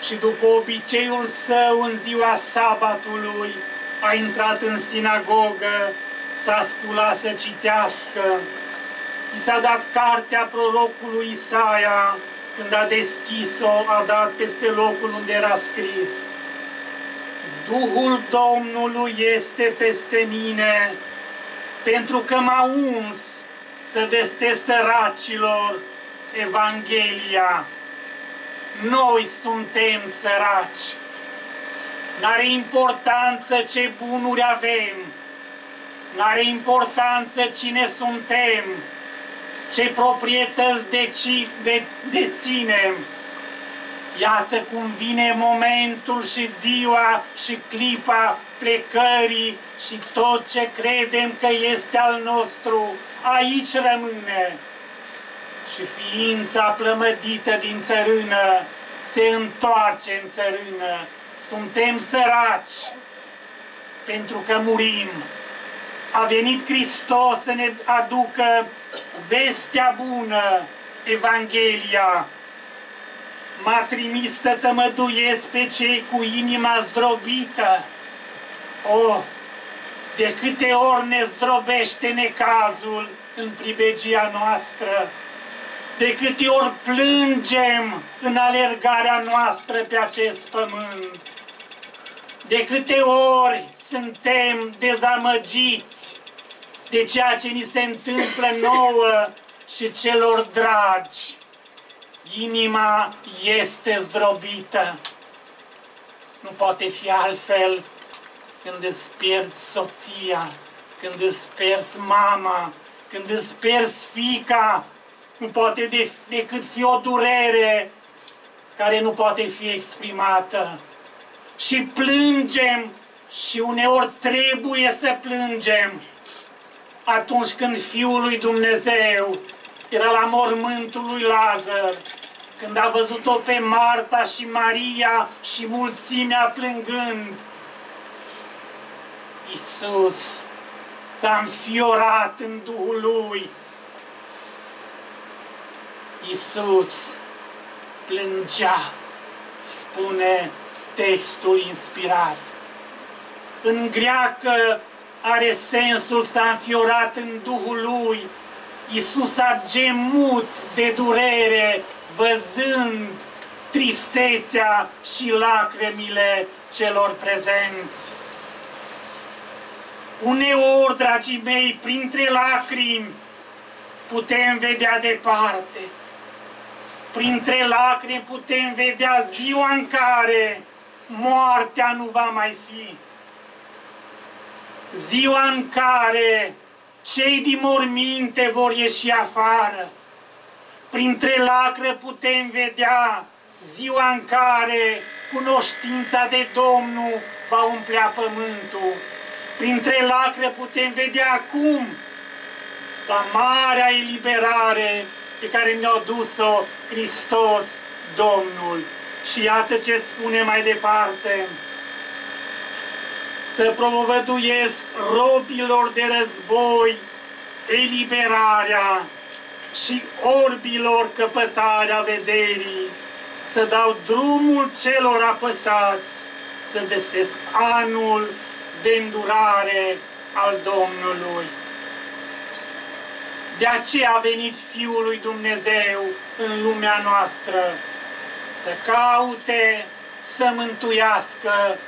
Speaker 4: și după obiceiul său în ziua sabatului a intrat în sinagogă, s-a sculat să citească. I s-a dat cartea prorocului Isaia, când a deschis-o, a dat peste locul unde era scris Duhul Domnului este peste mine, pentru că m-a uns să vestesc săracilor Evanghelia. Noi suntem săraci. N-are importanță ce bunuri avem, n-are importanță cine suntem, ce proprietăți deci, de, deținem. Iată cum vine momentul și ziua și clipa plecării și tot ce credem că este al nostru, aici rămâne. Și ființa plămădită din țărână se întoarce în țărână. Suntem săraci pentru că murim. A venit Hristos să ne aducă vestea bună, Evanghelia. M-a trimis să tămăduiesc pe cei cu inima zdrobită. O, oh, de câte ori ne zdrobește necazul în pribegia noastră, de câte ori plângem în alergarea noastră pe acest pământ, de câte ori suntem dezamăgiți de ceea ce ni se întâmplă nouă și celor dragi. Inima este zdrobită. Nu poate fi altfel când îți pierzi soția, când îți pierzi mama, când îți pierzi fica, nu poate de, decât fi o durere care nu poate fi exprimată. Și plângem și uneori trebuie să plângem atunci când Fiul lui Dumnezeu era la mormântul lui Lazar, când a văzut-o pe Marta și Maria și mulțimea plângând, Iisus s-a înfiorat în Duhul Lui. Iisus plângea, spune textul inspirat. În greacă are sensul s-a înfiorat în Duhul Lui. Iisus a gemut de durere, văzând tristețea și lacrimile celor prezenți. Uneori, dragii mei, printre lacrimi putem vedea departe. Printre lacrimi putem vedea ziua în care moartea nu va mai fi. Ziua în care cei din morminte vor ieși afară. Printre lacrimi putem vedea ziua în care cunoștința de Domnul va umplea pământul Printre lacre putem vedea acum la marea eliberare pe care ne-a dus-o Hristos Domnul. Și iată ce spune mai departe. Să propovăduiesc robilor de război eliberarea și orbilor căpătarea vederii, să dau drumul celor apăsați, să vestesc anul de îndurare al Domnului. De aceea a venit Fiul lui Dumnezeu în lumea noastră să caute, să mântuiască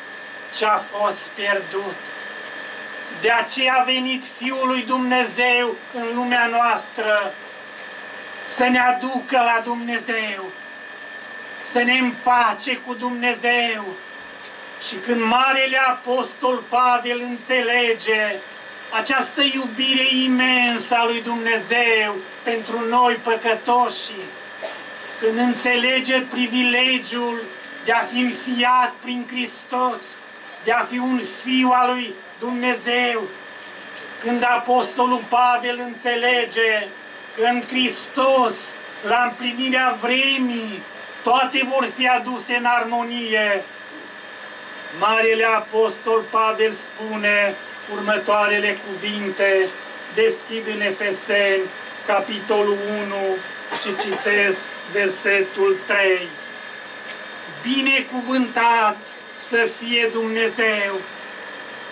Speaker 4: ce a fost pierdut. De aceea a venit Fiul lui Dumnezeu în lumea noastră să ne aducă la Dumnezeu, să ne împace cu Dumnezeu, și când Marele Apostol Pavel înțelege această iubire imensă a lui Dumnezeu pentru noi păcătoși, când înțelege privilegiul de a fi înfiat prin Hristos, de a fi un fiu al lui Dumnezeu, când Apostolul Pavel înțelege că în Hristos, la împlinirea vremii, toate vor fi aduse în armonie, Marele Apostol Pavel spune următoarele cuvinte, deschid în Efeseni, capitolul 1 și citesc versetul 3. Binecuvântat să fie Dumnezeu,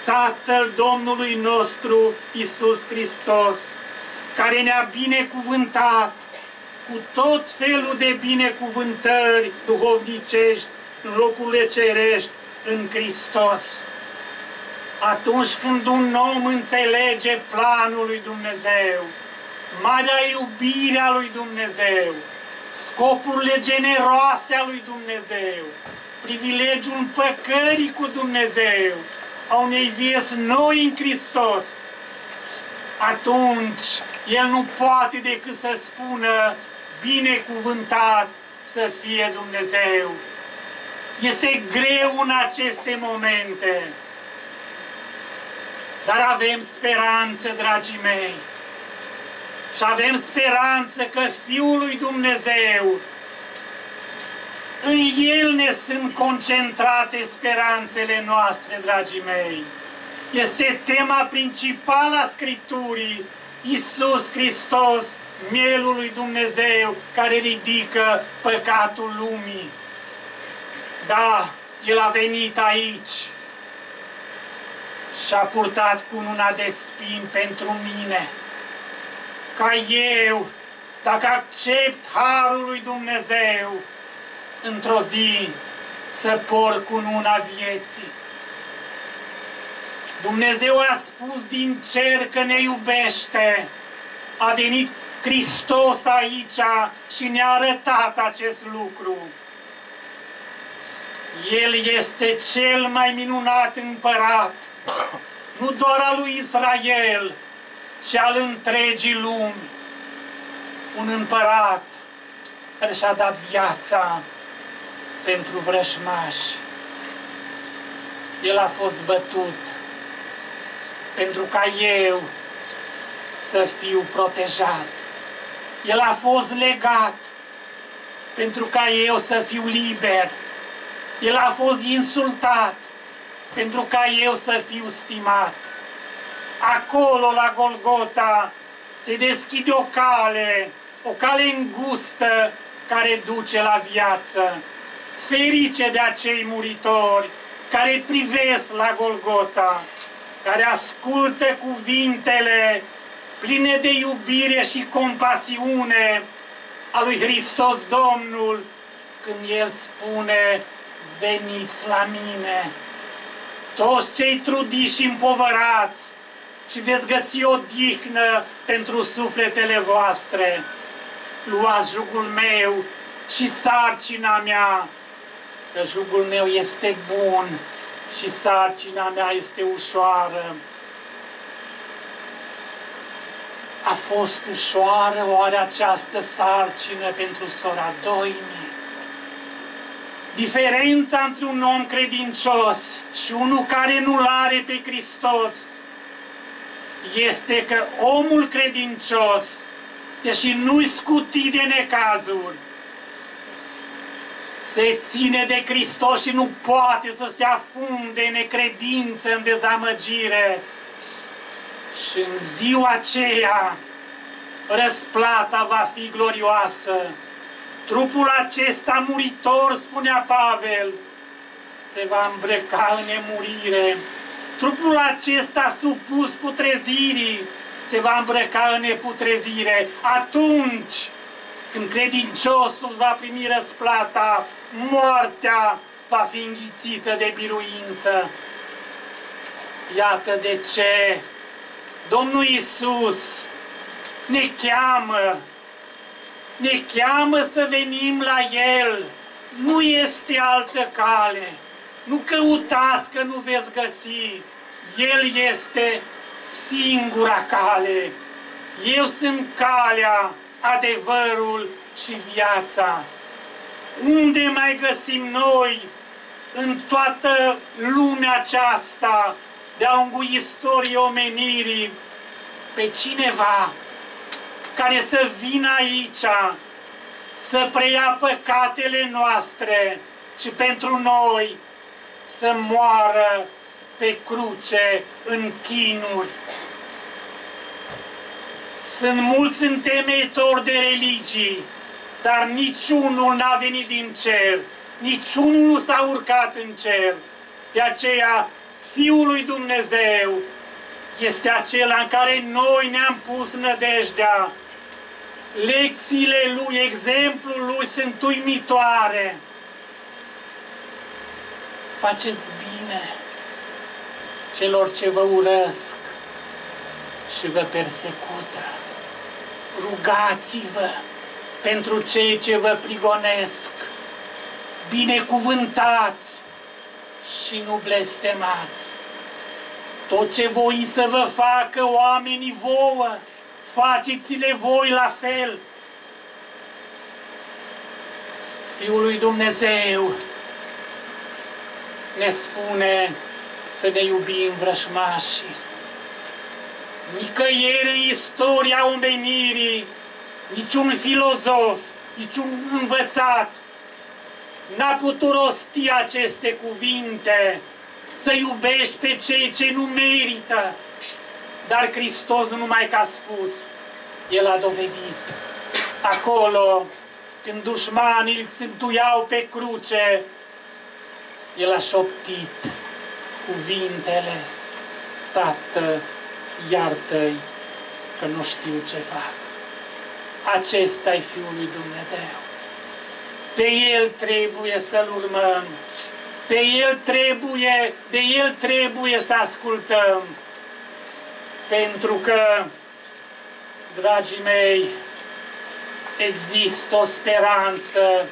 Speaker 4: Tatăl Domnului nostru Isus Hristos, care ne-a binecuvântat cu tot felul de binecuvântări duhovnicești în locurile cerești în Hristos. Atunci când un om înțelege planul lui Dumnezeu, marea iubire a lui Dumnezeu, scopurile generoase a lui Dumnezeu, privilegiul împăcării cu Dumnezeu, a unei vieți noi în Hristos, atunci El nu poate decât să spună binecuvântat să fie Dumnezeu. Este greu în aceste momente, dar avem speranță, dragii mei. Și avem speranță că Fiul lui Dumnezeu, în El ne sunt concentrate speranțele noastre, dragii mei. Este tema principală a Scripturii, Iisus Hristos, Mielul lui Dumnezeu, care ridică păcatul lumii. Da, El a venit aici și a purtat cununa de spin pentru mine, ca eu, dacă accept Harul lui Dumnezeu, într-o zi să por cununa vieții. Dumnezeu a spus din cer că ne iubește. A venit Hristos aici și ne-a arătat acest lucru. El este cel mai minunat împărat, nu doar al lui Israel, ci al întregii lumi. Un împărat care și-a dat viața pentru vrășmași. El a fost bătut pentru ca eu să fiu protejat. El a fost legat pentru ca eu să fiu liber. El a fost insultat pentru ca eu să fiu stimat. Acolo, la Golgota, se deschide o cale, o cale îngustă care duce la viață. Ferice de acei muritori care privesc la Golgota, care ascultă cuvintele pline de iubire și compasiune a lui Hristos Domnul, când El spune, veniți la mine, toți cei trudiți și împovărați, și veți găsi o dihnă pentru sufletele voastre. Luați jugul meu și sarcina mea, că jugul meu este bun și sarcina mea este ușoară. A fost ușoară oare această sarcină pentru sora Doini? Diferența între un om credincios și unul care nu-L are pe Hristos este că omul credincios, deși nu-i scutit de necazuri, se ține de Hristos și nu poate să se afunde în necredință, în dezamăgire. Și în ziua aceea răsplata va fi glorioasă. Trupul acesta muritor, spunea Pavel, se va îmbrăca în nemurire. Trupul acesta supus putrezirii se va îmbrăca în neputrezire. Atunci când credinciosul va primi răsplata, moartea va fi înghițită de biruință. Iată de ce Domnul Isus ne cheamă, ne cheamă să venim la El. Nu este altă cale. Nu căutați că nu veți găsi. El este singura cale. Eu sunt calea, adevărul și viața. Unde mai găsim noi în toată lumea aceasta de-a lungul istoriei omenirii pe cineva care să vină aici să preia păcatele noastre și pentru noi să moară pe cruce în chinuri. Sunt mulți întemeitori de religii, dar niciunul n-a venit din cer, niciunul nu s-a urcat în cer. De aceea, Fiul lui Dumnezeu este acela în care noi ne-am pus nădejdea. Lecțiile lui, exemplul lui sunt uimitoare. Faceți bine celor ce vă urăsc și vă persecută rugați-vă pentru cei ce vă prigonesc, binecuvântați și nu blestemați. Tot ce voi să vă facă oamenii vouă, faceți-le voi la fel. Fiul lui Dumnezeu ne spune să ne iubim vrășmașii. Nicăieri în istoria omenirii, niciun filozof, niciun învățat n-a putut rosti aceste cuvinte, să iubești pe cei ce nu merită. Dar Hristos nu numai că a spus, El a dovedit. Acolo, când dușmanii îl țântuiau pe cruce, El a șoptit cuvintele, Tată, iartă-i că nu știu ce fac. Acesta e Fiul lui Dumnezeu. Pe El trebuie să-L urmăm. Pe El trebuie, de El trebuie să ascultăm. Pentru că, dragii mei, există o speranță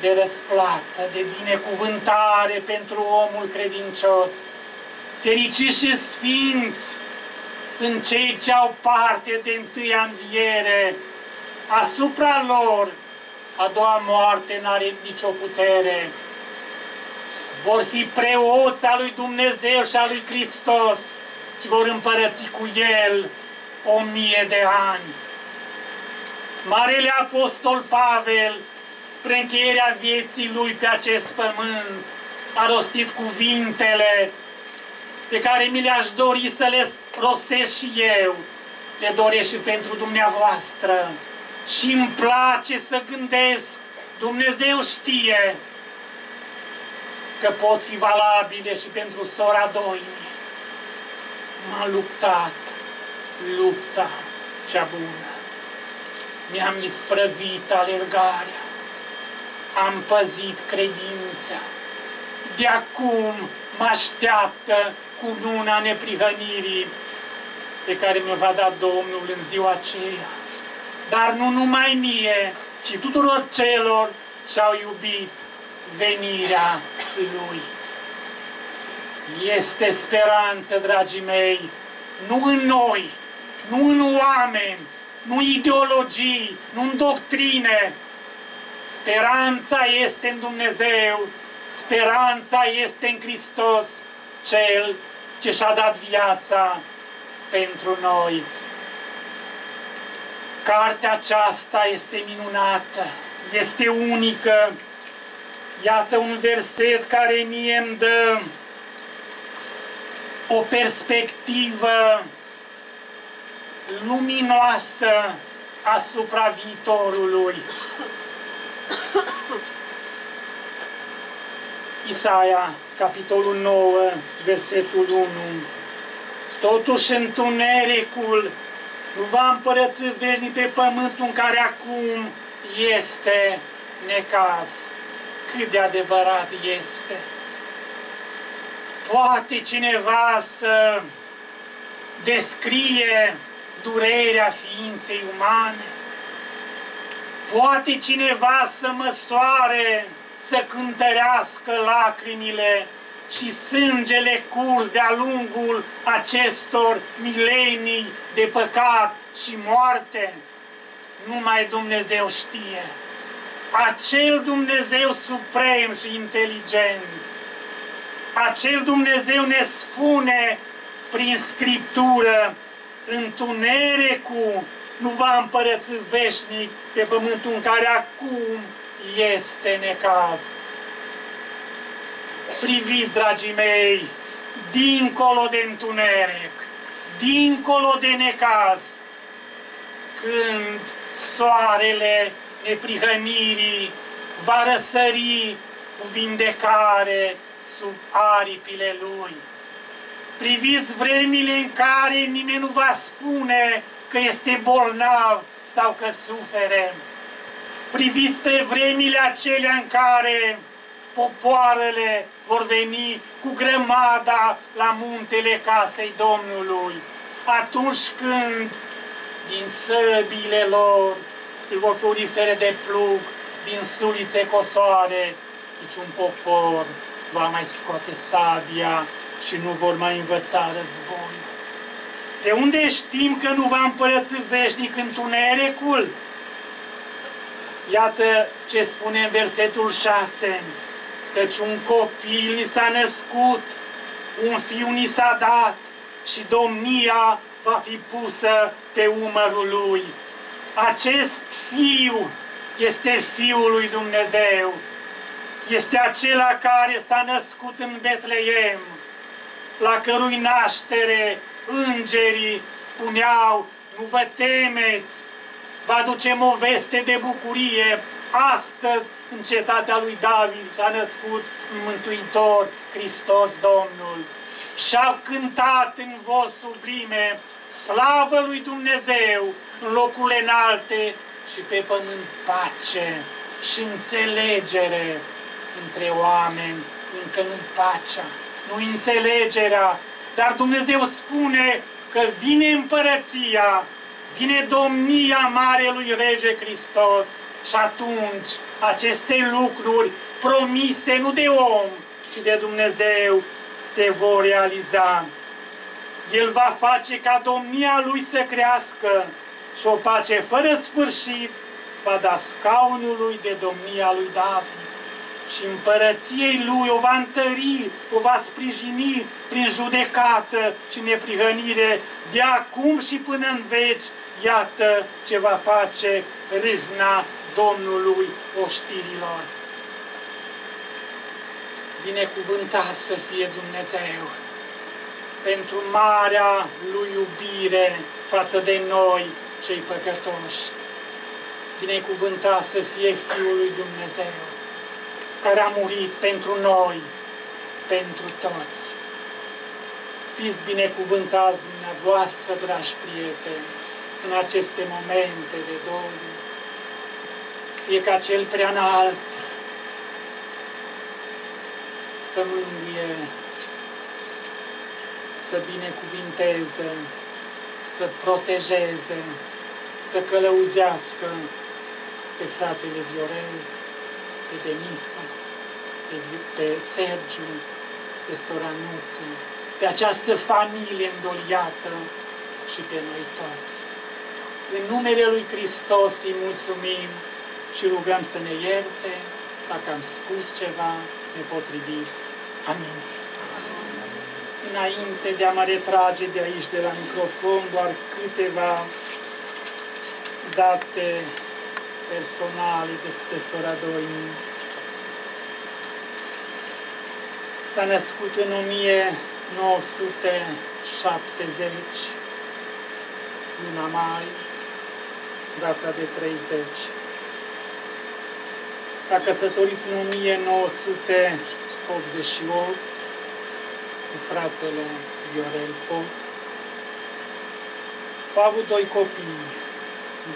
Speaker 4: de răsplată, de binecuvântare pentru omul credincios. Fericiți și sfinți sunt cei ce au parte de întâia înviere. Asupra lor, a doua moarte n-are nicio putere. Vor fi preoți al lui Dumnezeu și al lui Hristos și vor împărăți cu El o mie de ani. Marele Apostol Pavel, spre încheierea vieții lui pe acest pământ, a rostit cuvintele pe care mi le-aș dori să le rostesc și eu, le doresc și pentru dumneavoastră. Și îmi place să gândesc, Dumnezeu știe că pot fi valabile și pentru sora Doini. M-a luptat lupta cea bună. Mi-am isprăvit alergarea. Am păzit credința. De acum mă așteaptă cu luna neprihănirii pe care mi-o va da Domnul în ziua aceea. Dar nu numai mie, ci tuturor celor ce au iubit venirea Lui. Este speranță, dragii mei, nu în noi, nu în oameni, nu ideologii, nu în doctrine. Speranța este în Dumnezeu, speranța este în Hristos, Cel ce și-a dat viața pentru noi. Cartea aceasta este minunată, este unică. Iată un verset care mie îmi dă o perspectivă luminoasă asupra viitorului. Isaia, capitolul 9, versetul 1. Totuși întunericul nu va împărăți veșnic pe pământul în care acum este necaz. Cât de adevărat este. Poate cineva să descrie durerea ființei umane? Poate cineva să măsoare, să cântărească lacrimile și sângele curs de-a lungul acestor milenii de păcat și moarte? Numai Dumnezeu știe. Acel Dumnezeu suprem și inteligent, acel Dumnezeu ne spune prin Scriptură, întunericul nu va împărăți veșnic pe pământul în care acum este necaz. Priviți, dragii mei, dincolo de întuneric, dincolo de necaz, când soarele neprihănirii va răsări cu vindecare sub aripile lui. Priviți vremile în care nimeni nu va spune că este bolnav sau că sufere. Priviți pe vremile acelea în care popoarele vor veni cu grămada la muntele casei Domnului. Atunci când din săbile lor, îi vor fi fere de plug, din sulițe cosoare, niciun popor va mai scoate sabia și nu vor mai învăța război. De unde știm că nu va împărăți veșnic întunericul? Iată ce spune în versetul 6, căci un copil ni s-a născut, un fiu ni s-a dat și domnia va fi pusă pe umărul lui. Acest fiu este Fiul lui Dumnezeu, este acela care s-a născut în Betleem, la cărui naștere îngerii spuneau, nu vă temeți, vă aducem o veste de bucurie, astăzi în cetatea lui David s-a născut un Mântuitor, Hristos Domnul. Și-au cântat în voz sublime, slavă lui Dumnezeu în locurile înalte și pe pământ pace și înțelegere între oameni. Încă nu-i pacea, nu înțelegerea, dar Dumnezeu spune că vine împărăția, vine domnia Marelui Rege Hristos și atunci aceste lucruri promise nu de om, ci de Dumnezeu se vor realiza. El va face ca domnia lui să crească și o pace fără sfârșit va da scaunului de domnia lui David și împărăției lui o va întări, o va sprijini prin judecată și neprihănire de acum și până în veci. Iată ce va face râvna Domnului oștirilor. Binecuvântat să fie Dumnezeu pentru marea lui iubire față de noi, cei păcătoși. Binecuvântat să fie Fiul lui Dumnezeu care a murit pentru noi, pentru toți. Fiți binecuvântați dumneavoastră, dragi prieteni, în aceste momente de doliu. Fie ca cel prea înalt să mângâie, să binecuvinteze, să protejeze, să călăuzească pe fratele Viorel, pe Denisa, pe, pe Sergiu, pe Soranuță, pe această familie îndoliată și pe noi toți. În numele Lui Hristos îi mulțumim și rugăm să ne ierte dacă am spus ceva nepotrivit. Amin. Înainte de a mă retrage de aici, de la microfon, doar câteva date personale despre sora Doini. S-a născut în 1970, luna mai, data de 30. S-a căsătorit în 1988 cu fratele Viorel Pop. A avut doi copii,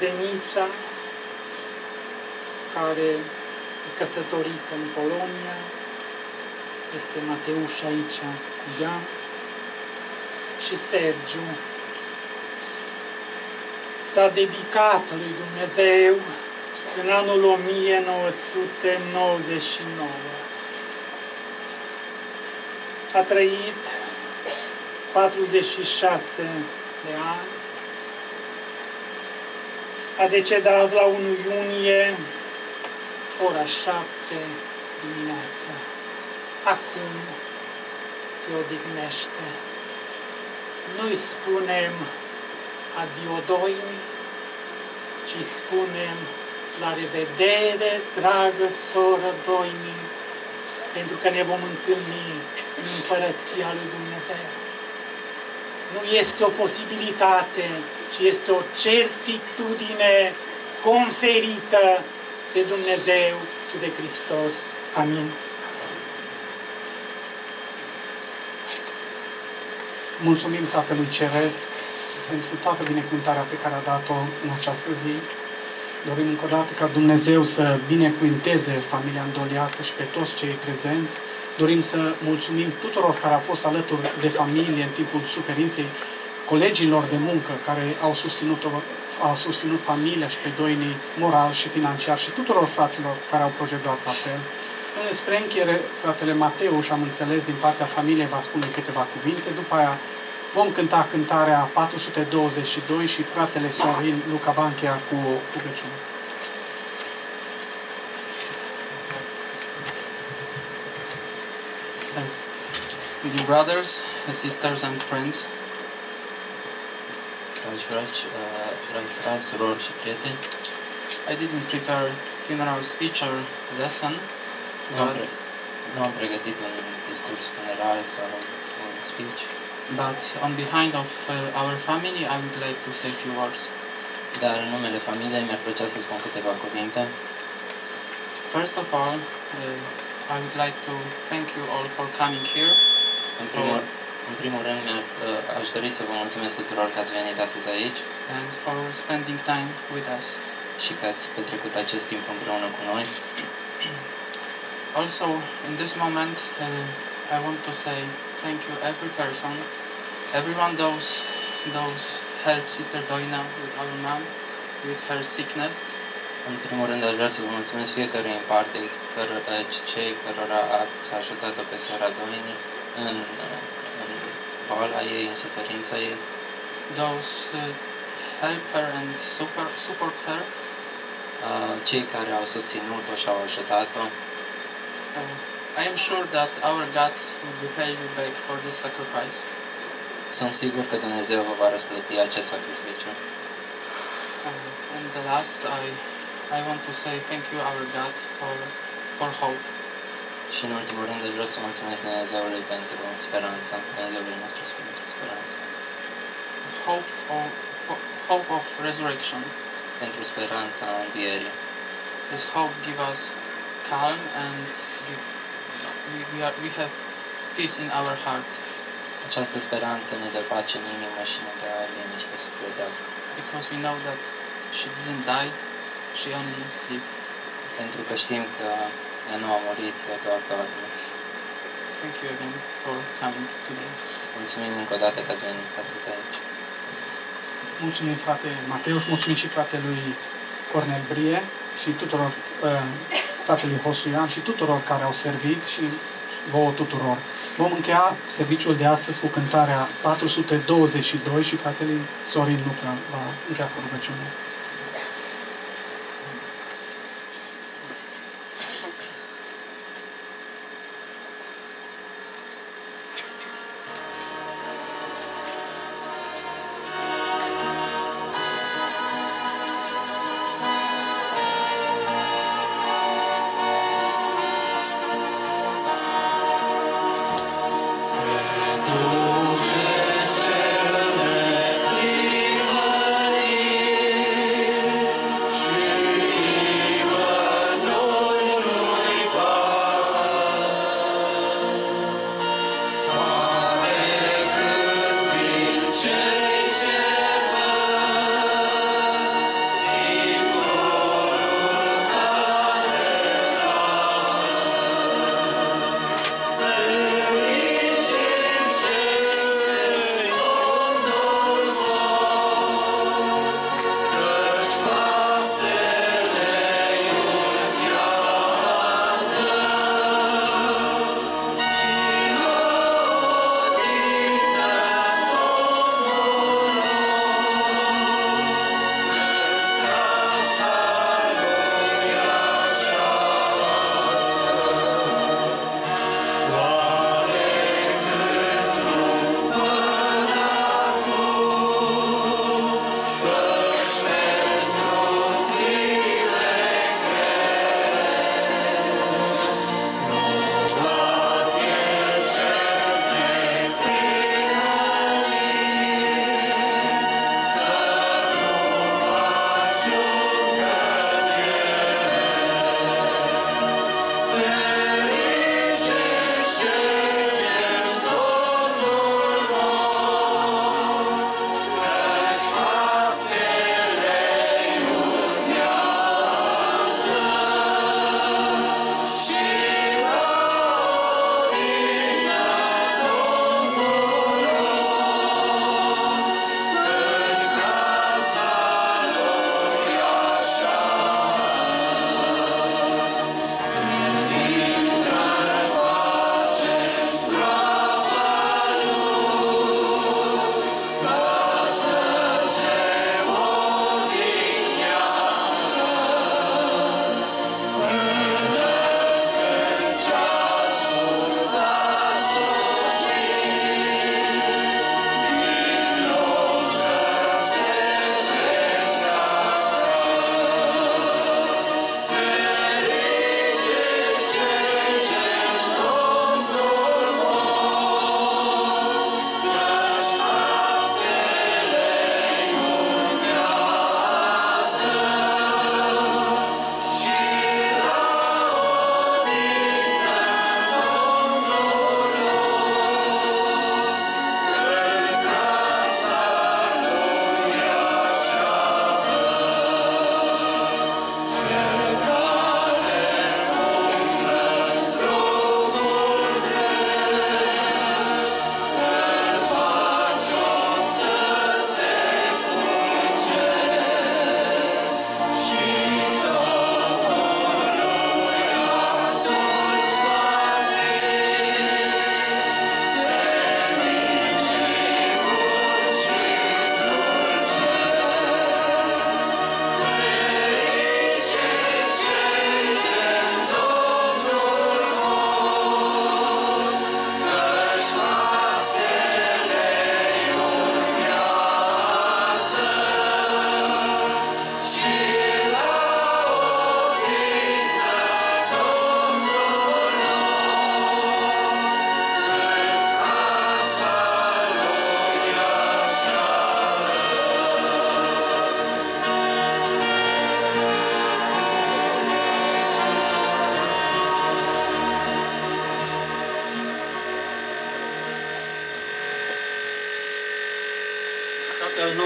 Speaker 4: Denisa care e căsătorită în Polonia, este Mateuș aici cu ea, și Sergiu s-a dedicat lui Dumnezeu în anul 1999. A trăit 46 de ani, a decedat la 1 iunie ora 7 dimineața. Acum se odihnește. Nu-i spunem adio doini, ci spunem la revedere, dragă soră doini, pentru că ne vom întâlni în Împărăția lui Dumnezeu. Nu este o posibilitate, ci este o certitudine conferită de Dumnezeu și de Hristos. Amin.
Speaker 1: Mulțumim Tatălui Ceresc pentru toată binecuvântarea pe care a dat-o în această zi. Dorim încă o dată ca Dumnezeu să binecuvinteze familia îndoliată și pe toți cei prezenți. Dorim să mulțumim tuturor care au fost alături de familie în timpul suferinței, colegilor de muncă care au susținut-o a susținut familia și pe doinii moral și financiar și tuturor fraților care au procedat la fel. Spre încheiere, fratele Mateuș, am înțeles, din partea familiei, va spune câteva cuvinte. După aia vom cânta cântarea 422 și fratele Sorin Luca Banchea cu rugăciune.
Speaker 5: Dear brothers, sisters and friends,
Speaker 6: dragi frați, uh, dragi frați, surori și prieteni,
Speaker 5: I didn't prepare funeral speech or lesson,
Speaker 6: nu am,
Speaker 5: but,
Speaker 6: pre- nu am pregătit un discurs funeral sau un speech,
Speaker 5: but on behalf of uh, our family, I would like to say a few words.
Speaker 6: dar în numele familiei mi-ar plăcea să spun câteva cuvinte.
Speaker 5: First of all, uh, I would like to thank you all for coming here.
Speaker 6: În primul, în primul rând, mi-ar, uh, aș dori să vă mulțumesc tuturor că ați venit astăzi aici
Speaker 5: and for spending time with us.
Speaker 6: și că ați petrecut acest timp împreună cu noi.
Speaker 5: Also, in this moment, uh, I want to say thank you every person, everyone those those help Sister Doina with our mom with her sickness,
Speaker 6: În primul rând, aș vrea să vă mulțumesc fiecare în parte, căr- uh, cei cărora ați ajutat-o pe sora Doini în, uh, în boala ei, în suferința ei.
Speaker 5: those uh, help her and super, support her.
Speaker 6: Uh, cei care au susținut-o și au ajutat-o.
Speaker 5: Uh, I am sure that our God will repay you back for this sacrifice.
Speaker 6: Sunt sigur că Dumnezeu vă va răsplăti acest sacrificiu.
Speaker 5: Uh, and the last, I I want to say thank you, our God, for for hope.
Speaker 6: Și în ultimul rând, aș vrea să mulțumesc Dumnezeului pentru speranța, Dumnezeului nostru pentru speranța,
Speaker 5: hope of hope of resurrection.
Speaker 6: pentru speranța învierii.
Speaker 5: This hope give us calm and we, we, are, we have peace in our heart
Speaker 6: Această speranță ne dă pace în inimă și ne dă liniște sufletească.
Speaker 5: because we know that she didn't die, she only sleep.
Speaker 6: Pentru că știm că ea nu a murit, ea doar doarme.
Speaker 5: Thank you again for coming today.
Speaker 6: Mulțumim încă o dată că ați venit astăzi aici.
Speaker 1: Mulțumim frate Mateuș, mulțumim și fratelui Cornel Brie și tuturor uh, fratelui Hosuian și tuturor care au servit și vouă tuturor. Vom încheia serviciul de astăzi cu cântarea 422 și fratele Sorin Luca va încheia cu rugăciune.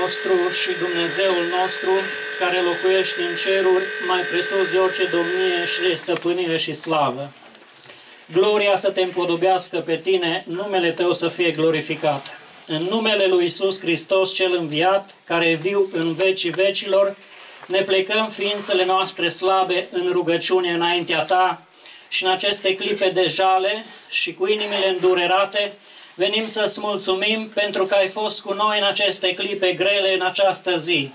Speaker 7: Nostru și Dumnezeul nostru, care locuiește în ceruri, mai presus de orice domnie și de stăpânire și slavă. Gloria să te împodobească pe tine, numele tău să fie glorificat. În numele lui Isus Hristos cel înviat, care e viu în vecii vecilor, ne plecăm ființele noastre slabe în rugăciune înaintea ta și în aceste clipe de jale și cu inimile îndurerate, venim să-ți mulțumim pentru că ai fost cu noi în aceste clipe grele în această zi.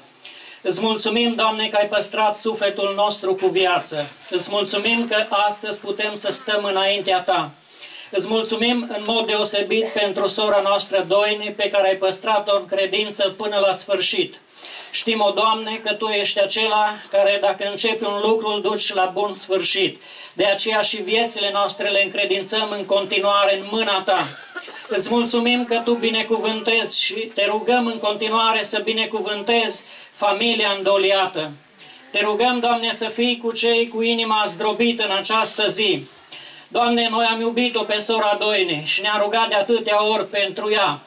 Speaker 7: Îți mulțumim, Doamne, că ai păstrat sufletul nostru cu viață. Îți mulțumim că astăzi putem să stăm înaintea Ta. Îți mulțumim în mod deosebit pentru sora noastră Doini, pe care ai păstrat-o în credință până la sfârșit. Știm, o Doamne, că Tu ești acela care, dacă începi un lucru, îl duci la bun sfârșit. De aceea și viețile noastre le încredințăm în continuare în mâna Ta. Îți mulțumim că Tu binecuvântezi și te rugăm în continuare să binecuvântezi familia îndoliată. Te rugăm, Doamne, să fii cu cei cu inima zdrobită în această zi. Doamne, noi am iubit-o pe sora Doine și ne-am rugat de atâtea ori pentru ea,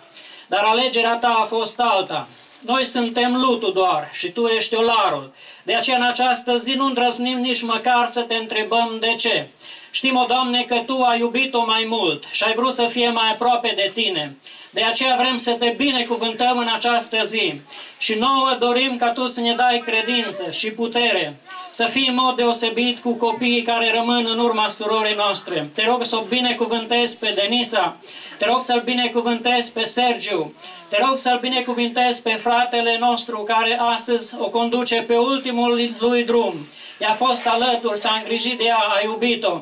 Speaker 7: dar alegerea ta a fost alta. Noi suntem lutul doar și tu ești olarul. De aceea în această zi nu îndrăznim nici măcar să te întrebăm de ce. Știm, o Doamne, că Tu ai iubit-o mai mult și ai vrut să fie mai aproape de Tine. De aceea vrem să te binecuvântăm în această zi. Și nouă dorim ca Tu să ne dai credință și putere, să fii în mod deosebit cu copiii care rămân în urma surorii noastre. Te rog să o binecuvântezi pe Denisa, te rog să-l binecuvântezi pe Sergiu, te rog să-l binecuvântezi pe fratele nostru care astăzi o conduce pe ultimul lui drum. I-a fost alături, s-a îngrijit de ea, a iubit-o.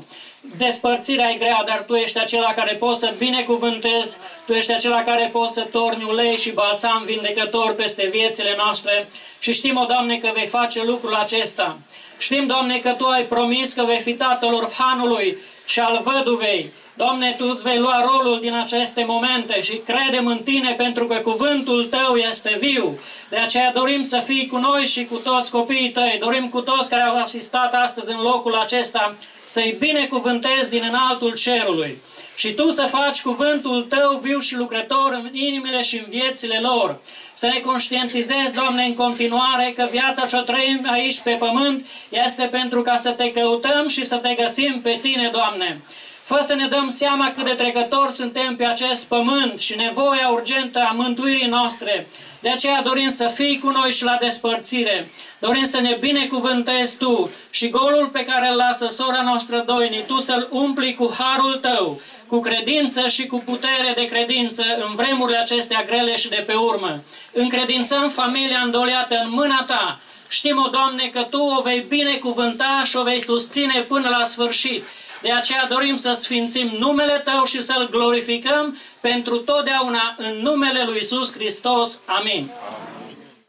Speaker 7: Despărțirea e grea, dar Tu ești acela care poți să binecuvântezi, Tu ești acela care poți să torni ulei și balsam vindecător peste viețile noastre și știm, o Doamne, că vei face lucrul acesta. Știm, Doamne, că Tu ai promis că vei fi tatăl orfanului și al văduvei. Doamne, Tu îți vei lua rolul din aceste momente și credem în Tine pentru că cuvântul Tău este viu. De aceea dorim să fii cu noi și cu toți copiii Tăi. Dorim cu toți care au asistat astăzi în locul acesta să-i binecuvântezi din înaltul cerului. Și Tu să faci cuvântul Tău viu și lucrător în inimile și în viețile lor. Să ne conștientizezi, Doamne, în continuare că viața ce o trăim aici pe pământ este pentru ca să Te căutăm și să Te găsim pe Tine, Doamne. Fă să ne dăm seama cât de trecători suntem pe acest pământ și nevoia urgentă a mântuirii noastre. De aceea dorim să fii cu noi și la despărțire. Dorim să ne binecuvântezi Tu și golul pe care îl lasă sora noastră Doini, Tu să-l umpli cu harul Tău, cu credință și cu putere de credință în vremurile acestea grele și de pe urmă. Încredințăm familia îndoliată în mâna Ta. Știm, o Doamne, că Tu o vei binecuvânta și o vei susține până la sfârșit. De aceea dorim să sfințim numele Tău și să-L glorificăm pentru totdeauna în numele Lui Isus Hristos. Amin.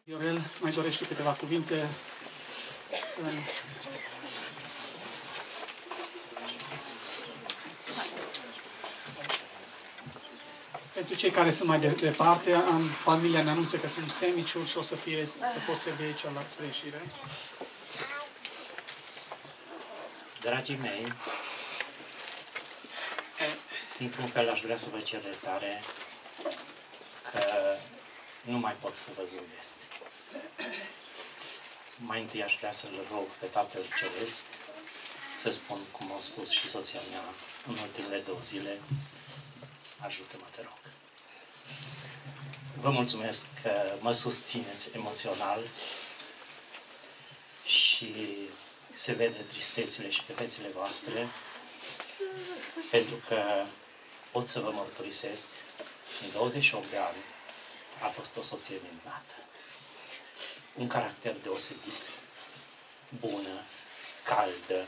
Speaker 1: Viorel, mai dorește câteva cuvinte? Pentru cei care sunt mai de, departe, am, familia ne anunță că sunt semiciuri și o să, fie, să pot să aici la spre ieșire.
Speaker 8: Dragii mei, într-un fel aș vrea să vă cer iertare că nu mai pot să vă zâmbesc. Mai întâi aș vrea să-L rog pe Tatăl Ceresc să spun, cum au spus și soția mea în ultimele două zile, ajută-mă, te rog. Vă mulțumesc că mă susțineți emoțional și se vede tristețile și pe fețele voastre, pentru că pot să vă mărturisesc, în 28 de ani a fost o soție minunată. Un caracter deosebit, bună, caldă,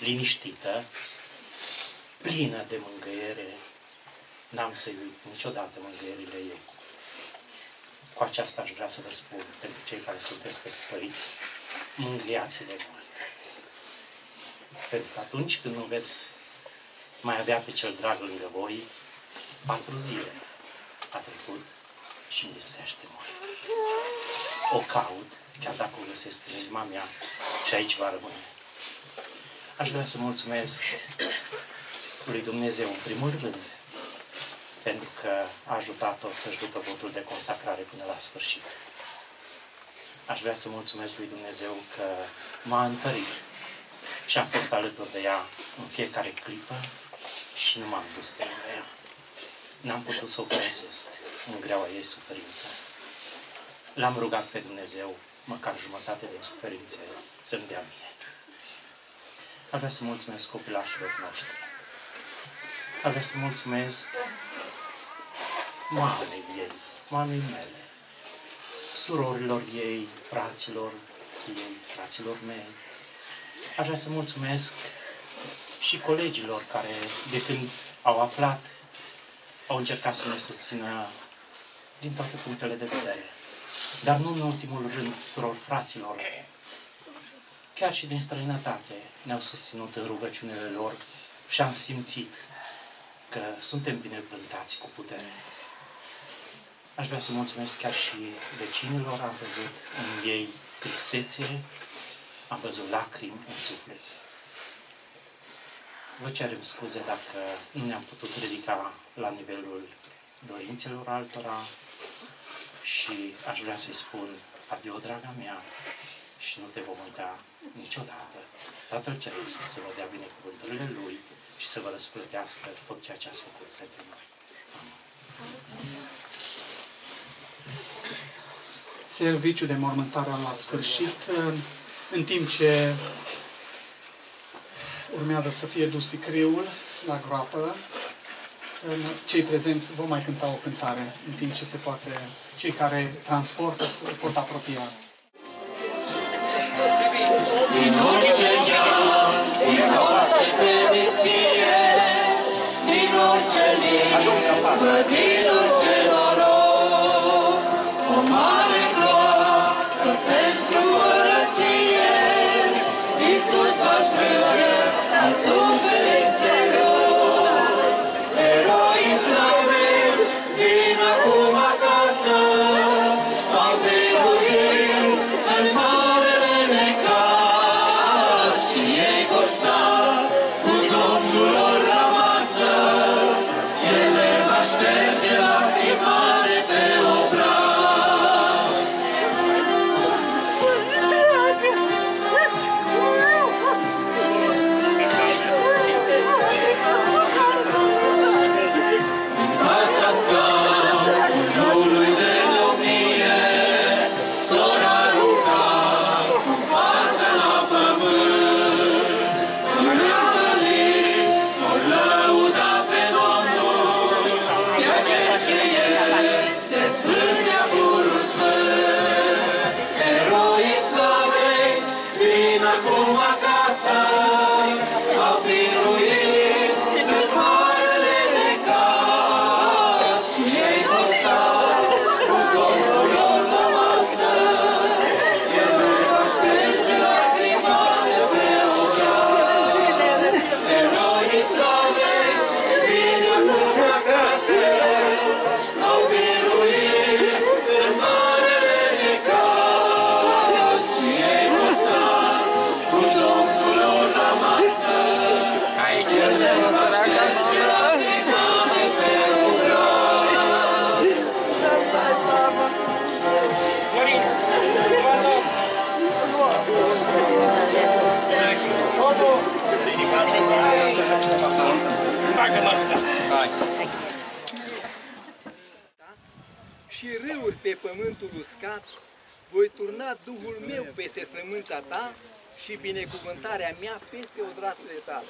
Speaker 8: liniștită, plină de mângâiere. N-am să uit niciodată mângâierile ei. Cu aceasta aș vrea să vă spun, pentru cei care sunteți căsătoriți, mângâiați-le mult. Pentru că atunci când nu veți mai avea pe cel drag lângă voi, patru zile a trecut și îmi lipsește mult. O caut, chiar dacă o găsesc în inima mea, și aici va rămâne. Aș vrea să mulțumesc lui Dumnezeu, în primul rând, pentru că a ajutat-o să-și ducă votul de consacrare până la sfârșit. Aș vrea să mulțumesc lui Dumnezeu că m-a întărit și am fost alături de ea în fiecare clipă și nu m-am dus pe ea. N-am putut să o părăsesc în greaua ei suferință. L-am rugat pe Dumnezeu, măcar jumătate din suferințe, să-mi dea mie. Aș vrea să mulțumesc copilașilor noștri. Aș vrea să mulțumesc mamei ei, mamei mele, surorilor ei, fraților ei, fraților mei. Aș vrea să mulțumesc și colegilor care, de când au aflat, au încercat să ne susțină din toate punctele de vedere. Dar nu în ultimul rând tuturor fraților, chiar și din străinătate, ne-au susținut în rugăciunile lor și am simțit că suntem binecuvântați cu putere. Aș vrea să mulțumesc chiar și vecinilor, am văzut în ei tristețe, am văzut lacrimi în suflet. Vă cerem scuze dacă nu ne-am putut ridica la nivelul dorințelor altora și aș vrea să-i spun adio, draga mea, și nu te vom uita niciodată. Tatăl Ceresc să vă dea binecuvântările Lui și să vă răsplătească tot ceea ce ați făcut pentru noi.
Speaker 9: Serviciul de mormântare la sfârșit, în timp ce urmează să fie dus sicriul la groapă, cei prezenți vom mai cânta o cântare în timp ce se poate, cei care transportă pot apropia. Din orice iar, din orice seminție, din orice limbă, din
Speaker 10: voi turna Duhul meu peste sămânța ta și binecuvântarea mea peste odrasele tale.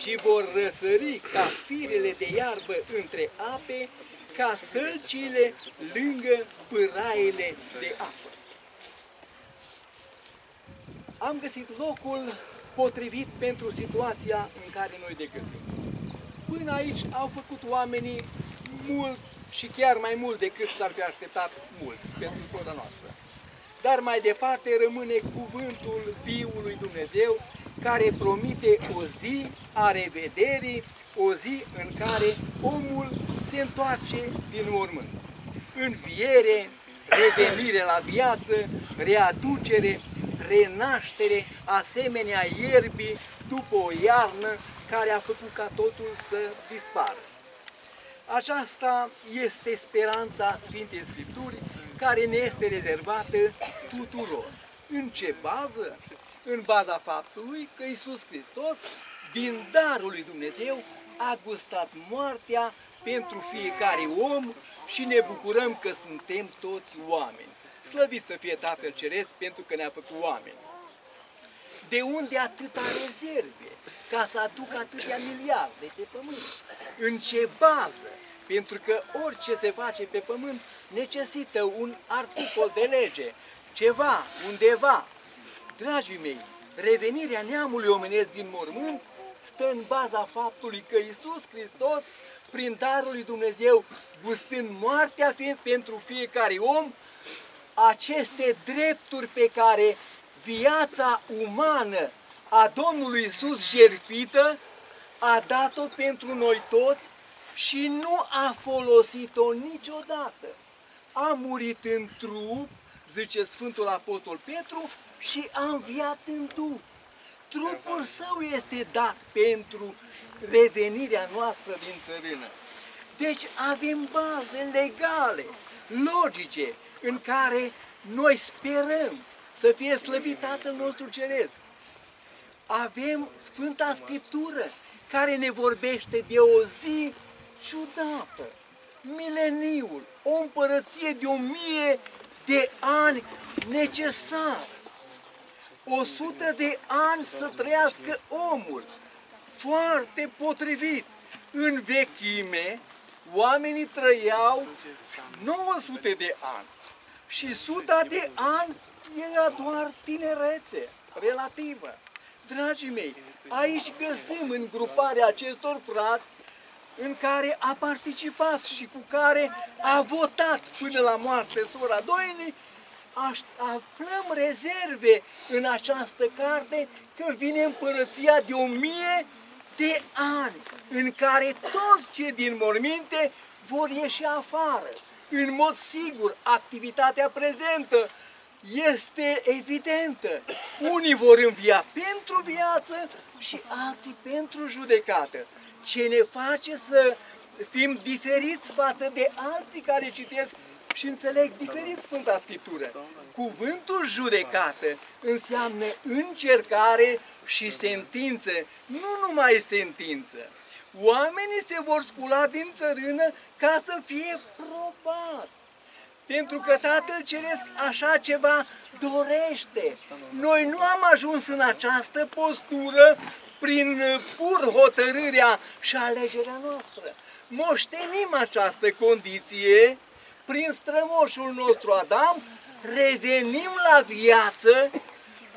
Speaker 10: Și vor răsări ca firele de iarbă între ape, ca sălcile lângă pâraile de apă. Am găsit locul potrivit pentru situația în care noi ne găsim. Până aici au făcut oamenii mult și chiar mai mult decât s-ar fi așteptat mulți pentru soda noastră. Dar mai departe rămâne cuvântul Fiului Dumnezeu care promite o zi a revederii, o zi în care omul se întoarce din mormânt. Înviere, revenire la viață, readucere, renaștere, asemenea ierbii după o iarnă care a făcut ca totul să dispară. Aceasta este speranța Sfintei Scripturi care ne este rezervată tuturor. În ce bază? În baza faptului că Isus Hristos, din darul lui Dumnezeu, a gustat moartea pentru fiecare om și ne bucurăm că suntem toți oameni. Slăvit să fie Tatăl Ceresc pentru că ne-a făcut oameni. De unde atâta rezerve ca să aducă atâtea miliarde pe pământ? În ce bază? Pentru că orice se face pe pământ necesită un articol de lege, ceva, undeva. Dragii mei, revenirea neamului omenesc din mormânt stă în baza faptului că Isus Hristos, prin darul lui Dumnezeu, gustând moartea pentru fiecare om, aceste drepturi pe care viața umană a Domnului Isus jertfită a dat-o pentru noi toți și nu a folosit-o niciodată. A murit în trup, zice Sfântul Apostol Petru, și a înviat în Duh. Trupul său este dat pentru revenirea noastră din țărână. Deci avem baze legale, logice, în care noi sperăm să fie slăvit Tatăl nostru Ceresc. Avem Sfânta Scriptură care ne vorbește de o zi ciudată, mileniul, o împărăție de o mie de ani necesar. O sută de ani să trăiască omul, foarte potrivit. În vechime, oamenii trăiau 900 de ani și suta de ani era doar tinerețe, relativă. Dragii mei, aici găsim în gruparea acestor frați în care a participat și cu care a votat până la moarte sora Doini, aflăm rezerve în această carte că vine împărăția de o mie de ani în care toți cei din morminte vor ieși afară. În mod sigur, activitatea prezentă este evidentă. Unii vor învia pentru viață și alții pentru judecată. Ce ne face să fim diferiți față de alții care citesc și înțeleg diferit Sfânta Scriptură. Cuvântul judecată înseamnă încercare și sentință, nu numai sentință. Oamenii se vor scula din țărână ca să fie probați. Pentru că Tatăl Ceresc așa ceva dorește. Noi nu am ajuns în această postură prin pur hotărârea și alegerea noastră. Moștenim această condiție prin strămoșul nostru Adam, revenim la viață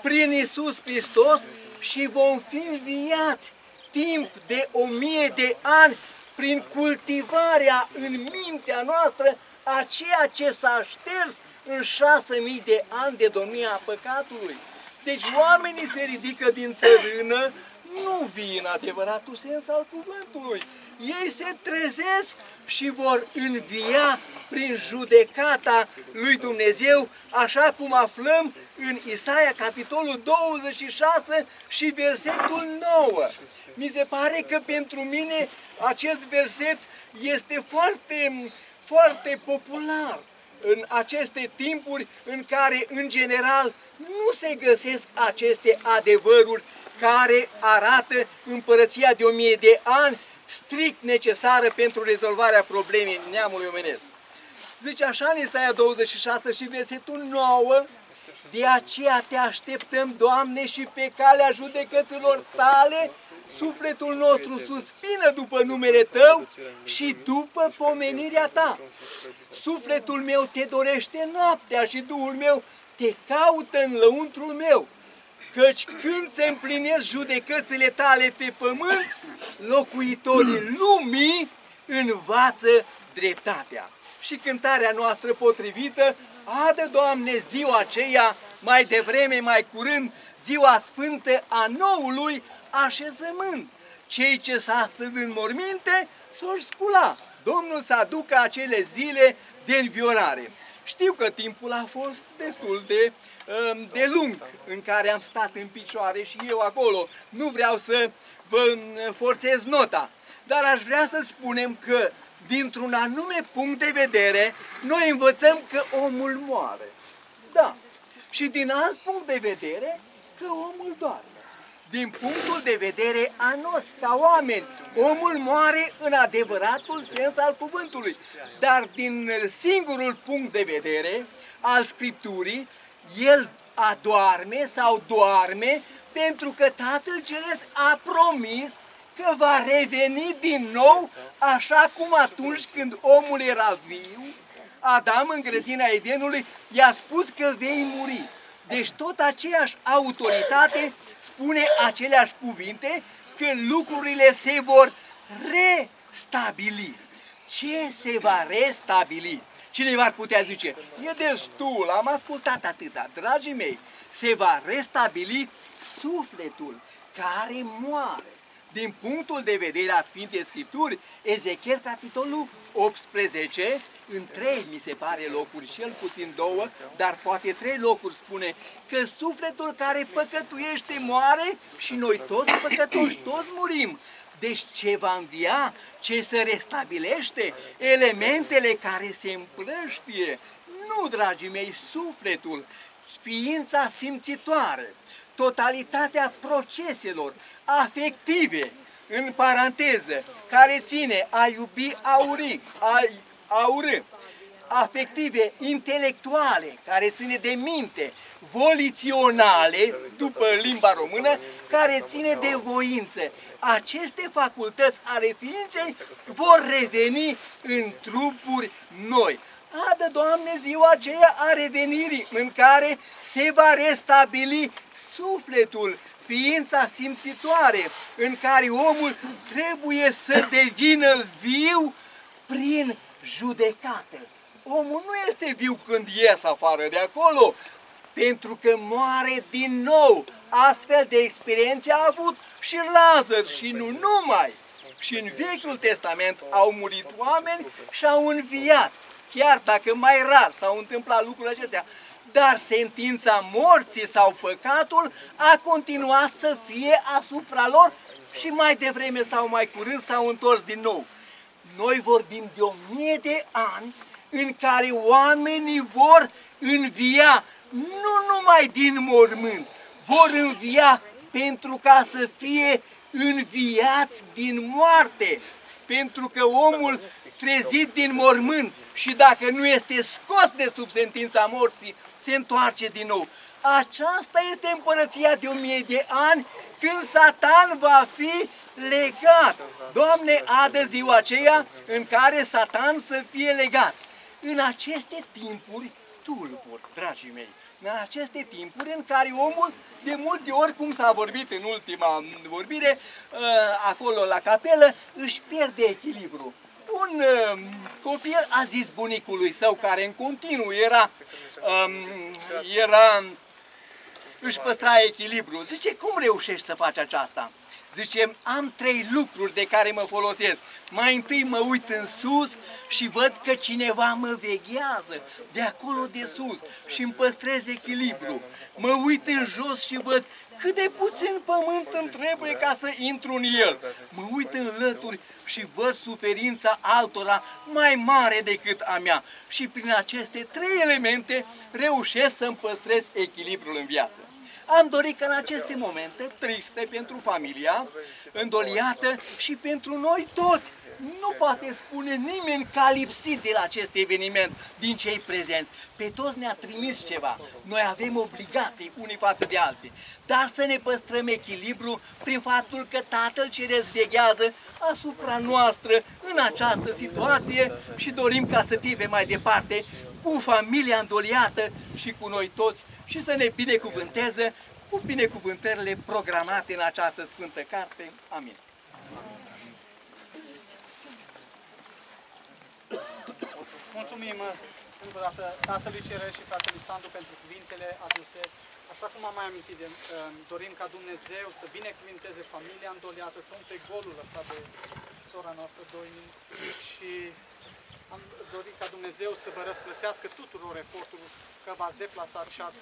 Speaker 10: prin Isus Hristos și vom fi înviați timp de o mie de ani prin cultivarea în mintea noastră a ceea ce s-a șters în șase mii de ani de domnia a păcatului. Deci oamenii se ridică din țărână, nu vin în adevăratul sens al cuvântului. Ei se trezesc și vor învia prin judecata lui Dumnezeu, așa cum aflăm în Isaia, capitolul 26 și versetul 9. Mi se pare că pentru mine acest verset este foarte, foarte popular în aceste timpuri în care, în general, nu se găsesc aceste adevăruri care arată împărăția de o mie de ani strict necesară pentru rezolvarea problemei neamului omenesc. Zice așa în Isaia 26 și versetul 9, de aceea te așteptăm, Doamne, și pe calea judecăților tale, sufletul nostru suspină după numele Tău și după pomenirea Ta. Sufletul meu te dorește noaptea și Duhul meu te caută în lăuntrul meu. Căci când se împlinesc judecățile tale pe pământ, locuitorii lumii învață dreptatea. Și cântarea noastră potrivită, adă, Doamne, ziua aceea, mai devreme, mai curând, ziua sfântă a noului așezământ. Cei ce s astăzi în morminte s-or scula. Domnul să aducă acele zile de înviorare. Știu că timpul a fost destul de de lung în care am stat în picioare și eu acolo. Nu vreau să vă forțez nota, dar aș vrea să spunem că dintr-un anume punct de vedere, noi învățăm că omul moare. Da. Și din alt punct de vedere, că omul doarme. Din punctul de vedere a nostru, ca oameni, omul moare în adevăratul sens al cuvântului. Dar din singurul punct de vedere al Scripturii, el adoarme sau doarme pentru că Tatăl Ceresc a promis că va reveni din nou așa cum atunci când omul era viu, Adam în grădina Edenului i-a spus că vei muri. Deci tot aceeași autoritate spune aceleași cuvinte că lucrurile se vor restabili. Ce se va restabili? Cineva ar putea zice, e destul, am ascultat atâta. Dragii mei, se va restabili sufletul care moare. Din punctul de vedere a Sfintei Scripturi, Ezechiel capitolul 18, în trei mi se pare locuri, cel puțin două, dar poate trei locuri spune că sufletul care păcătuiește moare și noi toți păcătoși, toți murim. Deci ce va învia, ce se restabilește, elementele care se împlăștie. Nu, dragii mei, sufletul, ființa simțitoare, totalitatea proceselor afective, în paranteză, care ține a iubi, a uri, a, a urâ, afective, intelectuale, care ține de minte, voliționale, după limba română, care ține de voință. Aceste facultăți ale ființei vor reveni în trupuri noi. Adă, Doamne, ziua aceea a revenirii în care se va restabili sufletul, ființa simțitoare, în care omul trebuie să devină viu prin judecată. Omul nu este viu când ies afară de acolo, pentru că moare din nou. Astfel de experiențe a avut și Lazar și nu numai. Și în Vechiul Testament au murit oameni și au înviat. Chiar dacă mai rar s-au întâmplat lucrurile acestea, dar sentința morții sau păcatul a continuat să fie asupra lor și mai devreme sau mai curând s-au întors din nou. Noi vorbim de o mie de ani în care oamenii vor învia nu numai din mormânt, vor învia pentru ca să fie înviați din moarte. Pentru că omul trezit din mormânt și dacă nu este scos de sub sentința morții, se întoarce din nou. Aceasta este împărăția de o mie de ani când Satan va fi legat. Doamne, adă ziua aceea în care Satan să fie legat. În aceste timpuri tulburi, dragii mei, în aceste timpuri în care omul, de multe ori, cum s-a vorbit în ultima vorbire, ă, acolo la capelă, își pierde echilibru. Un ă, copil a zis bunicului său, care în continuu era, era își păstra echilibru. Zice, cum reușești să faci aceasta? Zice, am trei lucruri de care mă folosesc. Mai întâi mă uit în sus și văd că cineva mă veghează de acolo de sus și îmi păstrez echilibru. Mă uit în jos și văd cât de puțin pământ îmi trebuie ca să intru în el. Mă uit în lături și văd suferința altora mai mare decât a mea. Și prin aceste trei elemente reușesc să-mi păstrez echilibrul în viață. Am dorit că în aceste momente triste pentru familia, îndoliată și pentru noi toți, nu poate spune nimeni că a lipsit de la acest eveniment din cei prezenți. Pe toți ne-a trimis ceva. Noi avem obligații unii față de alții. Dar să ne păstrăm echilibru prin faptul că Tatăl Ceresc veghează asupra noastră în această situație și dorim ca să fie mai departe cu familia îndoliată și cu noi toți și să ne binecuvânteze cu binecuvântările programate în această Sfântă Carte. Amin.
Speaker 1: Mulțumim încă o dată Tatălui Ceresc și Tatălui Sandu pentru cuvintele aduse. Așa cum am mai amintit, de, dorim ca Dumnezeu să binecuvinteze familia îndoliată, să umple golul lăsat de sora noastră Doini și am dorit ca Dumnezeu să vă răsplătească tuturor eforturile că v-ați deplasat și ați